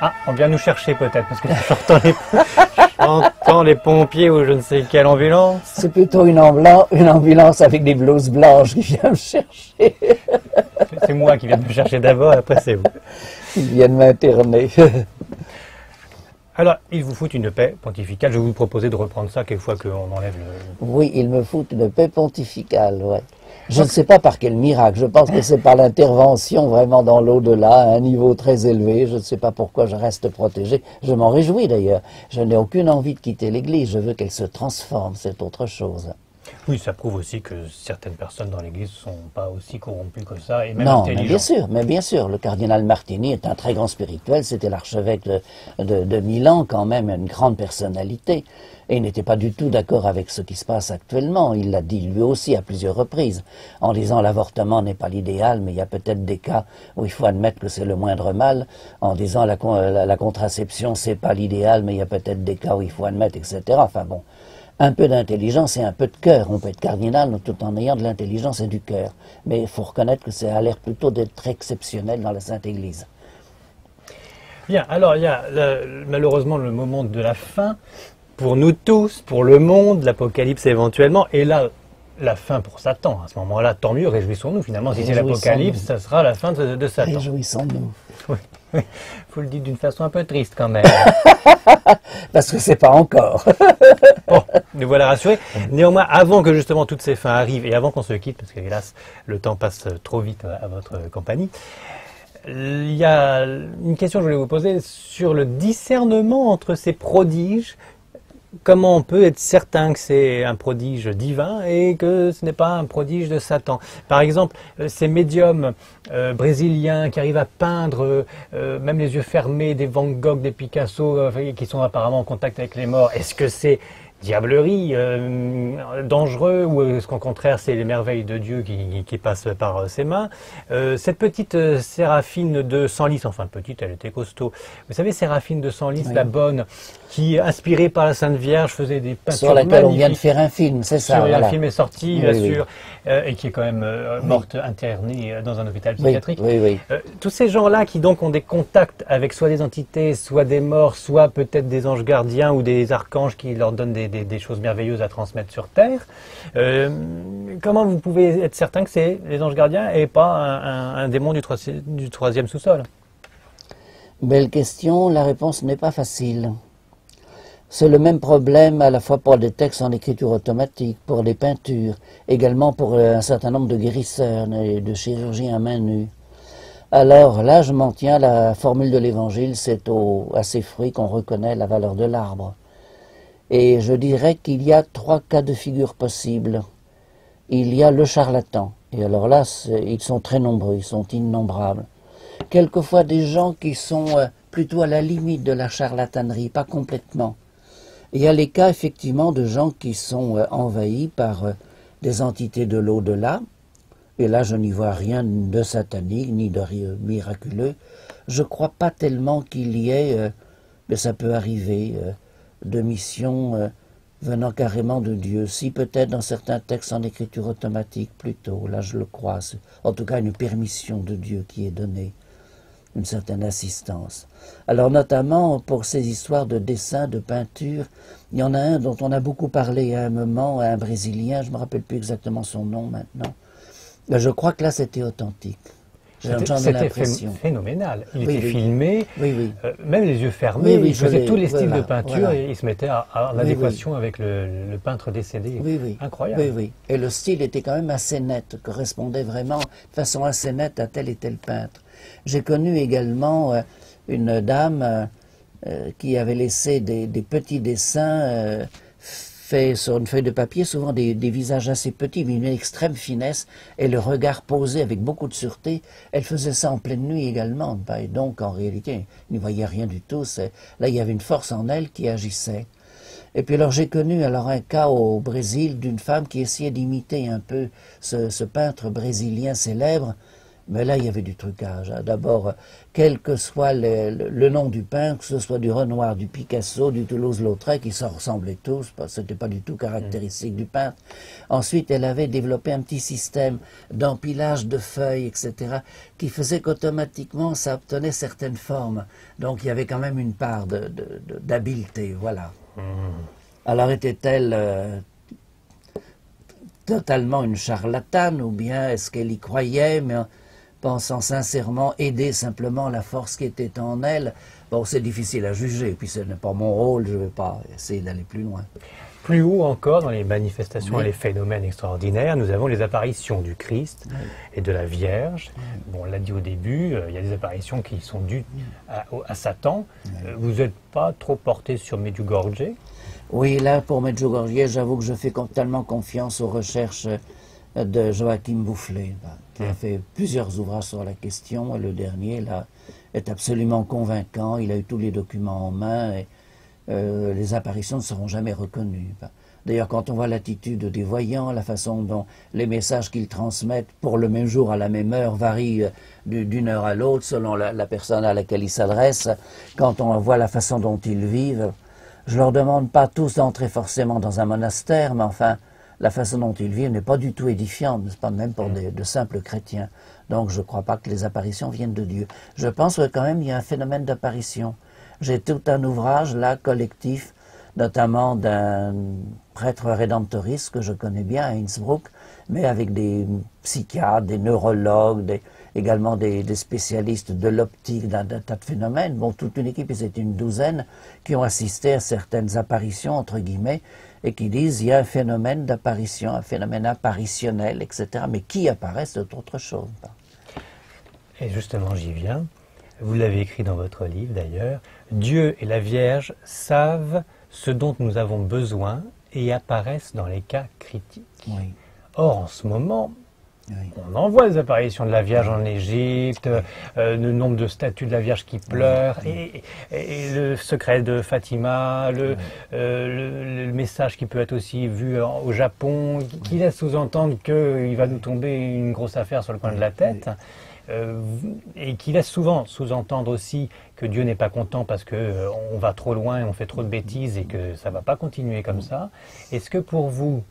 Ah, on vient nous chercher peut-être, parce que j'entends les, les pompiers ou je ne sais quelle ambulance. C'est plutôt une, ambulance, une ambulance avec des blouses blanches qui vient me chercher. c'est moi qui viens me chercher d'abord, après c'est vous. Ils viennent m'interner. Alors, il vous faut une paix pontificale. Je vais vous proposer de reprendre ça quelquefois qu'on enlève le... Oui, il me faut une paix pontificale, ouais. Je ne sais pas par quel miracle. Je pense que c'est par l'intervention vraiment dans l'au-delà, à un niveau très élevé. Je ne sais pas pourquoi je reste protégé. Je m'en réjouis d'ailleurs. Je n'ai aucune envie de quitter l'Église. Je veux qu'elle se transforme. C'est autre chose. Oui, ça prouve aussi que certaines personnes dans l'Église ne sont pas aussi corrompues que ça, et même non, mais bien sûr, mais bien sûr, le cardinal Martini est un très grand spirituel, c'était l'archevêque de, de, de, Milan quand même, une grande personnalité, et il n'était pas du tout d'accord avec ce qui se passe actuellement, il l'a dit lui aussi à plusieurs reprises, en disant l'avortement n'est pas l'idéal, mais il y a peut-être des cas où il faut admettre que c'est le moindre mal, en disant la, la, la contraception c'est pas l'idéal, mais il y a peut-être des cas où il faut admettre, etc. Enfin bon, un peu d'intelligence et un peu de cœur. On peut être cardinal tout en ayant de l'intelligence et du cœur. Mais il faut reconnaître que ça a l'air plutôt d'être exceptionnel dans la Sainte Église. Bien, alors il y a malheureusement le moment de la fin pour nous tous, pour le monde, l'Apocalypse éventuellement, et là, la fin pour Satan. À ce moment-là, tant mieux, réjouissons-nous. Finalement, si c'est l'Apocalypse, ça sera la fin de, Satan. Réjouissons-nous. Faut le dire d'une façon un peu triste quand même. Parce que c'est pas encore. bon, nous voilà rassurés. Néanmoins, avant que justement toutes ces fins arrivent et avant qu'on se quitte, parce que hélas, le temps passe trop vite à votre compagnie, il y a une question que je voulais vous poser sur le discernement entre ces prodiges comment on peut être certain que c'est un prodige divin et que ce n'est pas un prodige de Satan? Par exemple, euh, ces médiums euh, brésiliens qui arrivent à peindre, euh, même les yeux fermés, des Van Gogh, des Picasso, qui sont apparemment en contact avec les morts, est-ce que c'est diablerie, euh, dangereux, ou est-ce qu'au contraire c'est les merveilles de Dieu qui, qui passent par euh, ses mains? Euh, Cette petite Séraphine de Senlis, enfin petite, elle était costaud. Vous savez, Séraphine de Senlis, la bonne, qui, inspirée par la Sainte Vierge, faisait des peintures Sur laquelle on vient de faire un film, c'est ça. Sur, voilà. Un film est sorti, bien sûr, et qui est quand même morte internée dans un hôpital psychiatrique. Oui, oui, tous ces gens-là qui donc ont des contacts avec soit des entités, soit des morts, soit peut-être des anges gardiens ou des archanges qui leur donnent des des, choses merveilleuses à transmettre sur Terre. Euh, comment vous pouvez être certain que c'est les anges gardiens et pas un, démon du, troisième sous-sol? Belle question, la réponse n'est pas facile. C'est le même problème à la fois pour des textes en écriture automatique, pour des peintures, également pour un certain nombre de guérisseurs et de chirurgiens à main nue. Alors là, je m'en tiens, la formule de l'évangile, c'est à ses fruits qu'on reconnaît la valeur de l'arbre. Et je dirais qu'il y a trois cas de figure possibles. Il y a le charlatan. Et alors là, ils sont très nombreux, ils sont innombrables. Quelquefois des gens qui sont euh, plutôt à la limite de la charlatanerie, pas complètement. Il y a les cas effectivement de gens qui sont euh, envahis par euh, des entités de l'au-delà. Et là, je n'y vois rien de satanique ni de miraculeux. Je ne crois pas tellement qu'il y ait, mais ça peut arriver, de mission euh, venant carrément de Dieu. Si peut-être dans certains textes en écriture automatique plutôt, là je le crois, en tout cas une permission de Dieu qui est donnée, une certaine assistance. Alors notamment pour ces histoires de dessin, de peinture, il y en a un dont on a beaucoup parlé à un moment, un Brésilien, je ne me rappelle plus exactement son nom maintenant. Je crois que là c'était authentique. C'était phénoménal. Il était filmé, euh, même les yeux fermés, il faisait tous les styles de peinture et il se mettait à, l'adéquation avec le, peintre décédé. Oui, oui. Incroyable. Oui, oui. Et le style était quand même assez net, correspondait vraiment de façon assez nette à tel et tel peintre. J'ai connu également euh, une dame euh, qui avait laissé des, des petits dessins fait sur une feuille de papier, souvent des, visages assez petits, mais une extrême finesse, et le regard posé avec beaucoup de sûreté. Elle faisait ça en pleine nuit également, et donc en réalité, il n'y voyait rien du tout. Là, il y avait une force en elle qui agissait. Et puis alors j'ai connu alors un cas au Brésil d'une femme qui essayait d'imiter un peu ce peintre brésilien célèbre, mais là, il y avait du trucage. Hein. D'abord, quel que soit le, nom du peintre, que ce soit du Renoir, du Picasso, du Toulouse-Lautrec, ils s'en ressemblaient tous, ce n'était pas du tout caractéristique du peintre. Ensuite, elle avait développé un petit système d'empilage de feuilles, etc., qui faisait qu'automatiquement, ça obtenait certaines formes. Donc, il y avait quand même une part d'habileté, voilà. Mmh. Alors, était-elle... Euh, totalement une charlatane, ou bien est-ce qu'elle y croyait, mais pensant sincèrement aider simplement la force qui était en elle, bon, c'est difficile à juger, puis ce n'est pas mon rôle, je ne vais pas essayer d'aller plus loin. Plus haut encore, dans les manifestations et les phénomènes extraordinaires, nous avons les apparitions du Christ et de la Vierge. Bon, on l'a dit au début, euh, il y a des apparitions qui sont dues à, Satan. Euh, vous n'êtes pas trop porté sur Medjugorje? Oui, là, pour Medjugorje, j'avoue que je fais totalement confiance aux recherches de Joachim Boufflet, bah, qui a fait plusieurs ouvrages sur la question. Et le dernier, là, est absolument convaincant. Il a eu tous les documents en main et euh, les apparitions ne seront jamais reconnues. D'ailleurs, quand on voit l'attitude des voyants, la façon dont les messages qu'ils transmettent pour le même jour à la même heure varient euh, d'une heure à l'autre selon la, personne à laquelle ils s'adressent, quand on voit la façon dont ils vivent, je leur demande pas tous d'entrer forcément dans un monastère, mais enfin, la façon dont ils vivent n'est pas du tout édifiante, n'est-ce pas, même pour mm. de simples chrétiens. Donc je ne crois pas que les apparitions viennent de Dieu. Je pense que quand même il y a un phénomène d'apparition. J'ai tout un ouvrage là, collectif, notamment d'un prêtre rédemptoriste que je connais bien à Innsbruck, mais avec des psychiatres, des neurologues, également des, spécialistes de l'optique d'un tas de phénomènes. Bon, toute une équipe, et c'est une douzaine, qui ont assisté à certaines apparitions, entre guillemets, et qui disent il y a un phénomène d'apparition, un phénomène apparitionnel, etc. Mais qui apparaît, c'est autre chose. Et justement, j'y viens. Vous l'avez écrit dans votre livre d'ailleurs. Dieu et la Vierge savent ce dont nous avons besoin et apparaissent dans les cas critiques. Oui. Or, en ce moment, Oui. on en voit les apparitions de la Vierge en Égypte, euh, le nombre de statues de la Vierge qui pleure, et, et le secret de Fatima, le, euh, le, le message qui peut être aussi vu en- au Japon, qui- qui laisse sous-entendre qu'il va nous tomber une grosse affaire sur le coin de la tête. Euh, et qui laisse souvent sous-entendre aussi que Dieu n'est pas content parce que euh, on va trop loin, et on fait trop de bêtises et que ça va pas continuer comme ça. Est-ce que pour vous,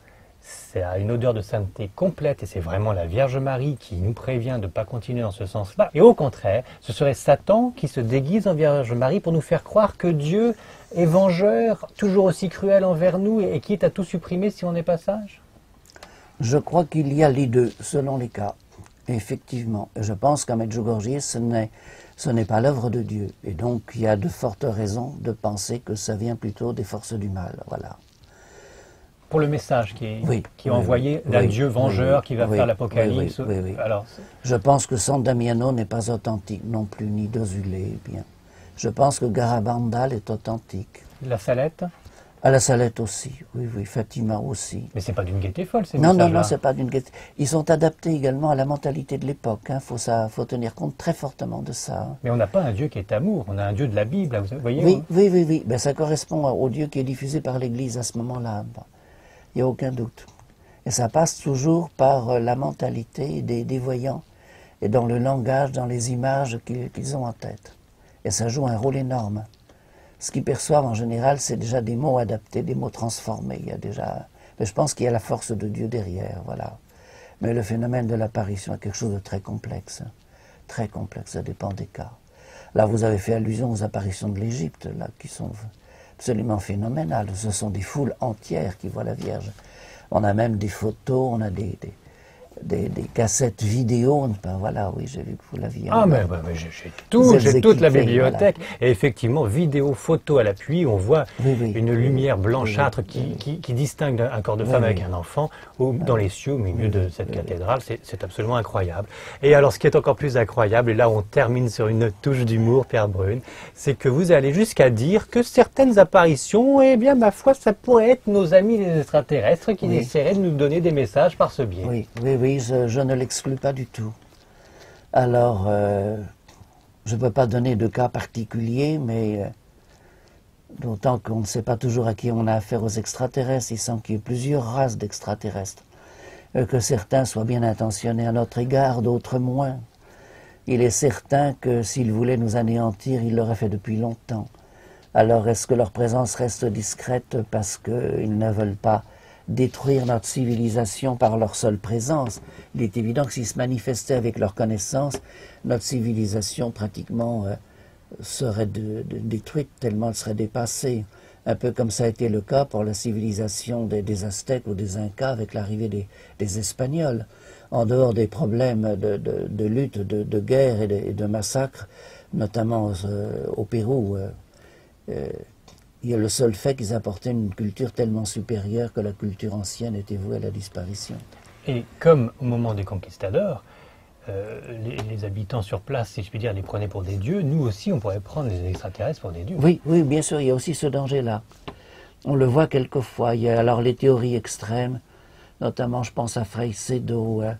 c'est à une odeur de sainteté complète et c'est vraiment la Vierge Marie qui nous prévient de ne pas continuer dans ce sens-là Et au contraire, ce serait Satan qui se déguise en Vierge Marie pour nous faire croire que Dieu est vengeur, toujours aussi cruel envers nous et, quitte à tout supprimer si on n'est pas sage? Je crois qu'il y a les deux, selon les cas. Effectivement. Je pense qu'à Medjugorje, ce n'est, ce n'est pas l'œuvre de Dieu. Et donc, il y a de fortes raisons de penser que ça vient plutôt des forces du mal. Voilà. Pour le message qui est, Oui, qui est oui, envoyé oui, d'un Dieu vengeur qui va faire l'apocalypse. Alors, Je pense que San Damiano n'est pas authentique non plus, ni Dozulé, bien. Je pense que Garabandal est authentique. la salette, À la Salette aussi, oui, oui, Fatima aussi. mais c'est pas d'une gaieté folle ces Non, non, non, c'est pas d'une question. Ils sont adaptés également à la mentalité de l'époque. Il faut, ça, faut tenir compte très fortement de ça. hein. Mais on n'a pas un Dieu qui est amour, on a un Dieu de la Bible, vous voyez Oui, hein oui, oui, oui. Ben, ça correspond au Dieu qui est diffusé par l'Église à ce moment-là. Bon, Il n'y a aucun doute. Et ça passe toujours par euh, la mentalité des, des voyants et dans le langage, dans les images qu'ils ont en tête. Et ça joue un rôle énorme. Ce qu'ils perçoivent en général, c'est déjà des mots adaptés, des mots transformés. Il y a déjà. Mais je pense qu'il y a la force de Dieu derrière, voilà. Mais le phénomène de l'apparition est quelque chose de très complexe. Très complexe, ça dépend des cas. Là, vous avez fait allusion aux apparitions de l'Égypte, là, qui sont absolument phénoménales. Ce sont des foules entières qui voient la Vierge. On a même des photos, on a des, des, des- des cassettes vidéo. Ben voilà, oui, j'ai vu que vous l'aviez. Ah, mais, mais- mais j'ai tout, j'ai toute la bibliothèque. Et effectivement, vidéo, photo à l'appui, on voit Oui, oui. une lumière blanchâtre qui, qui- qui distingue un corps de femme avec un enfant au- dans les cieux, au milieu de cette cathédrale. C'est absolument incroyable. Et alors, ce qui est encore plus incroyable, et là on termine sur une touche d'humour, Pierre Brune, c'est que vous allez jusqu'à dire que certaines apparitions, eh bien, ma foi, ça pourrait être nos amis les extraterrestres qui essaieraient de nous donner des messages par ce biais. Oui, oui, oui, je, je ne l'exclus pas du tout. Alors, euh, je ne peux pas donner de cas particulier, mais euh, d'autant qu'on ne sait pas toujours à qui on a affaire aux extraterrestres, il semble qu'il y ait plusieurs races d'extraterrestres, Euh, que certains soient bien intentionnés à notre égard, d'autres moins. Il est certain que s'ils voulaient nous anéantir, ils l'auraient fait depuis longtemps. Alors est-ce que leur présence reste discrète parce qu'ils ne veulent pas détruire notre civilisation par leur seule présence Il est évident que s'ils se manifestaient avec leur connaissance, notre civilisation pratiquement euh, serait détruite tellement elle serait dépassée. Un peu comme ça a été le cas pour la civilisation des, des Aztèques ou des Incas avec l'arrivée des, Espagnols. En dehors des problèmes de, lutte, de, guerre et de, massacre, notamment euh, au Pérou, euh, il y a le seul fait qu'ils apportaient une culture tellement supérieure que la culture ancienne était vouée à la disparition. Et comme au moment des conquistadors, euh, les, les habitants sur place, si je puis dire, les prenaient pour des dieux, nous aussi, on pourrait prendre les extraterrestres pour des dieux. Oui, oui, bien sûr, il y a aussi ce danger-là. On le voit quelquefois. Il y a alors les théories extrêmes, notamment, je pense à Frei Cedo, euh,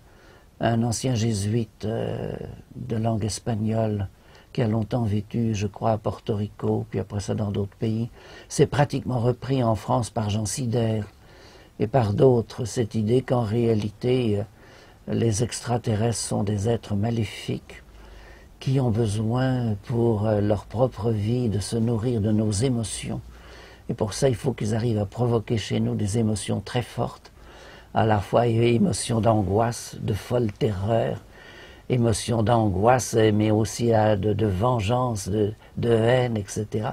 un ancien jésuite euh, de langue espagnole qui a longtemps vécu, je crois, à Porto Rico, puis après ça dans d'autres pays. C'est pratiquement repris en France par Jean Sider et par d'autres, cette idée qu'en réalité, euh, les extraterrestres sont des êtres maléfiques qui ont besoin pour euh, leur propre vie de se nourrir de nos émotions. Et pour ça, il faut qu'ils arrivent à provoquer chez nous des émotions très fortes, à la fois émotions d'angoisse, de folle terreur, émotions d'angoisse, mais aussi à de, de vengeance, de, de haine, etc.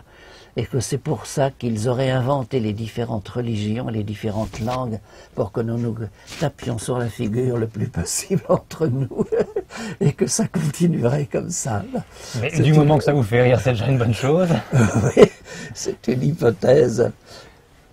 Et que c'est pour ça qu'ils auraient inventé les différentes religions, les différentes langues, pour que nous nous tapions sur la figure le plus possible entre nous, et que ça continuerait comme ça. Mais du une- moment que ça vous fait rire, c'est déjà une bonne chose. Oui, c'est une hypothèse.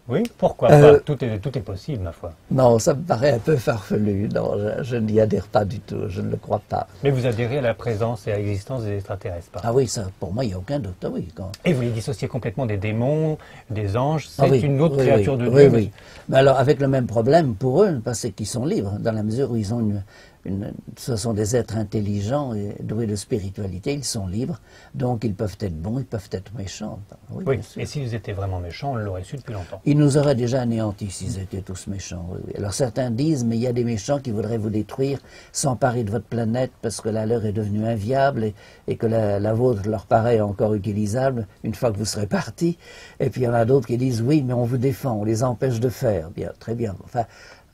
Oui, pourquoi Euh, pas? Tout est, tout est possible, ma foi. Non, ça me paraît un peu farfelu. Non, je, je n'y adhère pas du tout. Je ne le crois pas. Mais vous adhérez à la présence et à l'existence des extraterrestres. par Ah oui, ça, pour moi, il n'y a aucun doute. Ah oui, quand- Et vous les dissociez complètement des démons, des anges? C'est Ah oui, une autre oui, créature oui, de oui, Dieu. Oui, Mais alors, avec le même problème pour eux, parce qu'ils sont libres, dans la mesure où ils ont une, une- ce sont des êtres intelligents et doués de spiritualité, ils sont libres, donc ils peuvent être bons, ils peuvent être méchants. Oui, et s'ils étaient vraiment méchants, on l'aurait su depuis longtemps. Ils nous auraient déjà anéantis s'ils étaient tous méchants. oui, oui. Alors certains disent, mais il y a des méchants qui voudraient vous détruire, s'emparer de votre planète parce que la leur est devenue inviable et, et que la, la vôtre leur paraît encore utilisable une fois que vous serez partis. Et puis il y en a d'autres qui disent, oui, mais on vous défend, on les empêche de faire. Bien, très bien. Enfin,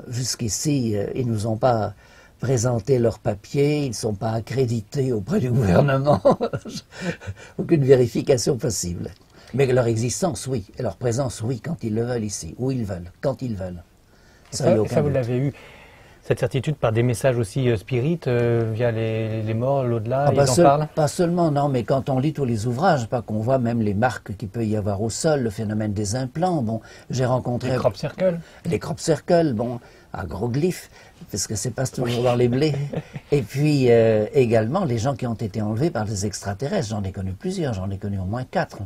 jusqu'ici, euh, ils nous ont pas présenté leurs papiers, ils ne sont pas accrédités auprès du gouvernement. Aucune vérification possible. Mais leur existence, oui. Et leur présence, oui, quand ils le veulent ici. Où ils veulent, quand ils veulent. Ça, ça, aucun vous l'avez eu, cette certitude, par des messages aussi euh, spirites, euh, via les, les morts, l'au-delà, Ah, ils pas, en parlent pas seulement, non, mais quand on lit tous les ouvrages, pas qu'on voit même les marques qu'il peut y avoir au sol, le phénomène des implants. Bon, j'ai rencontré Les crop circles les crop circles, bon, agroglyphes, parce que c'est pas toujours dans les blés. Et puis euh, également les gens qui ont été enlevés par des extraterrestres. J'en ai connu plusieurs, j'en ai connu au moins quatre.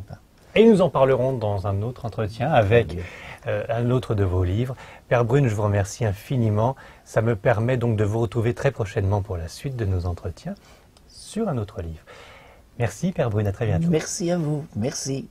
Et nous en parlerons dans un autre entretien avec euh, un autre de vos livres. Père Brune, je vous remercie infiniment. Ça me permet donc de vous retrouver très prochainement pour la suite de nos entretiens sur un autre livre. Merci Père Brune, à très bientôt. Merci à vous, merci.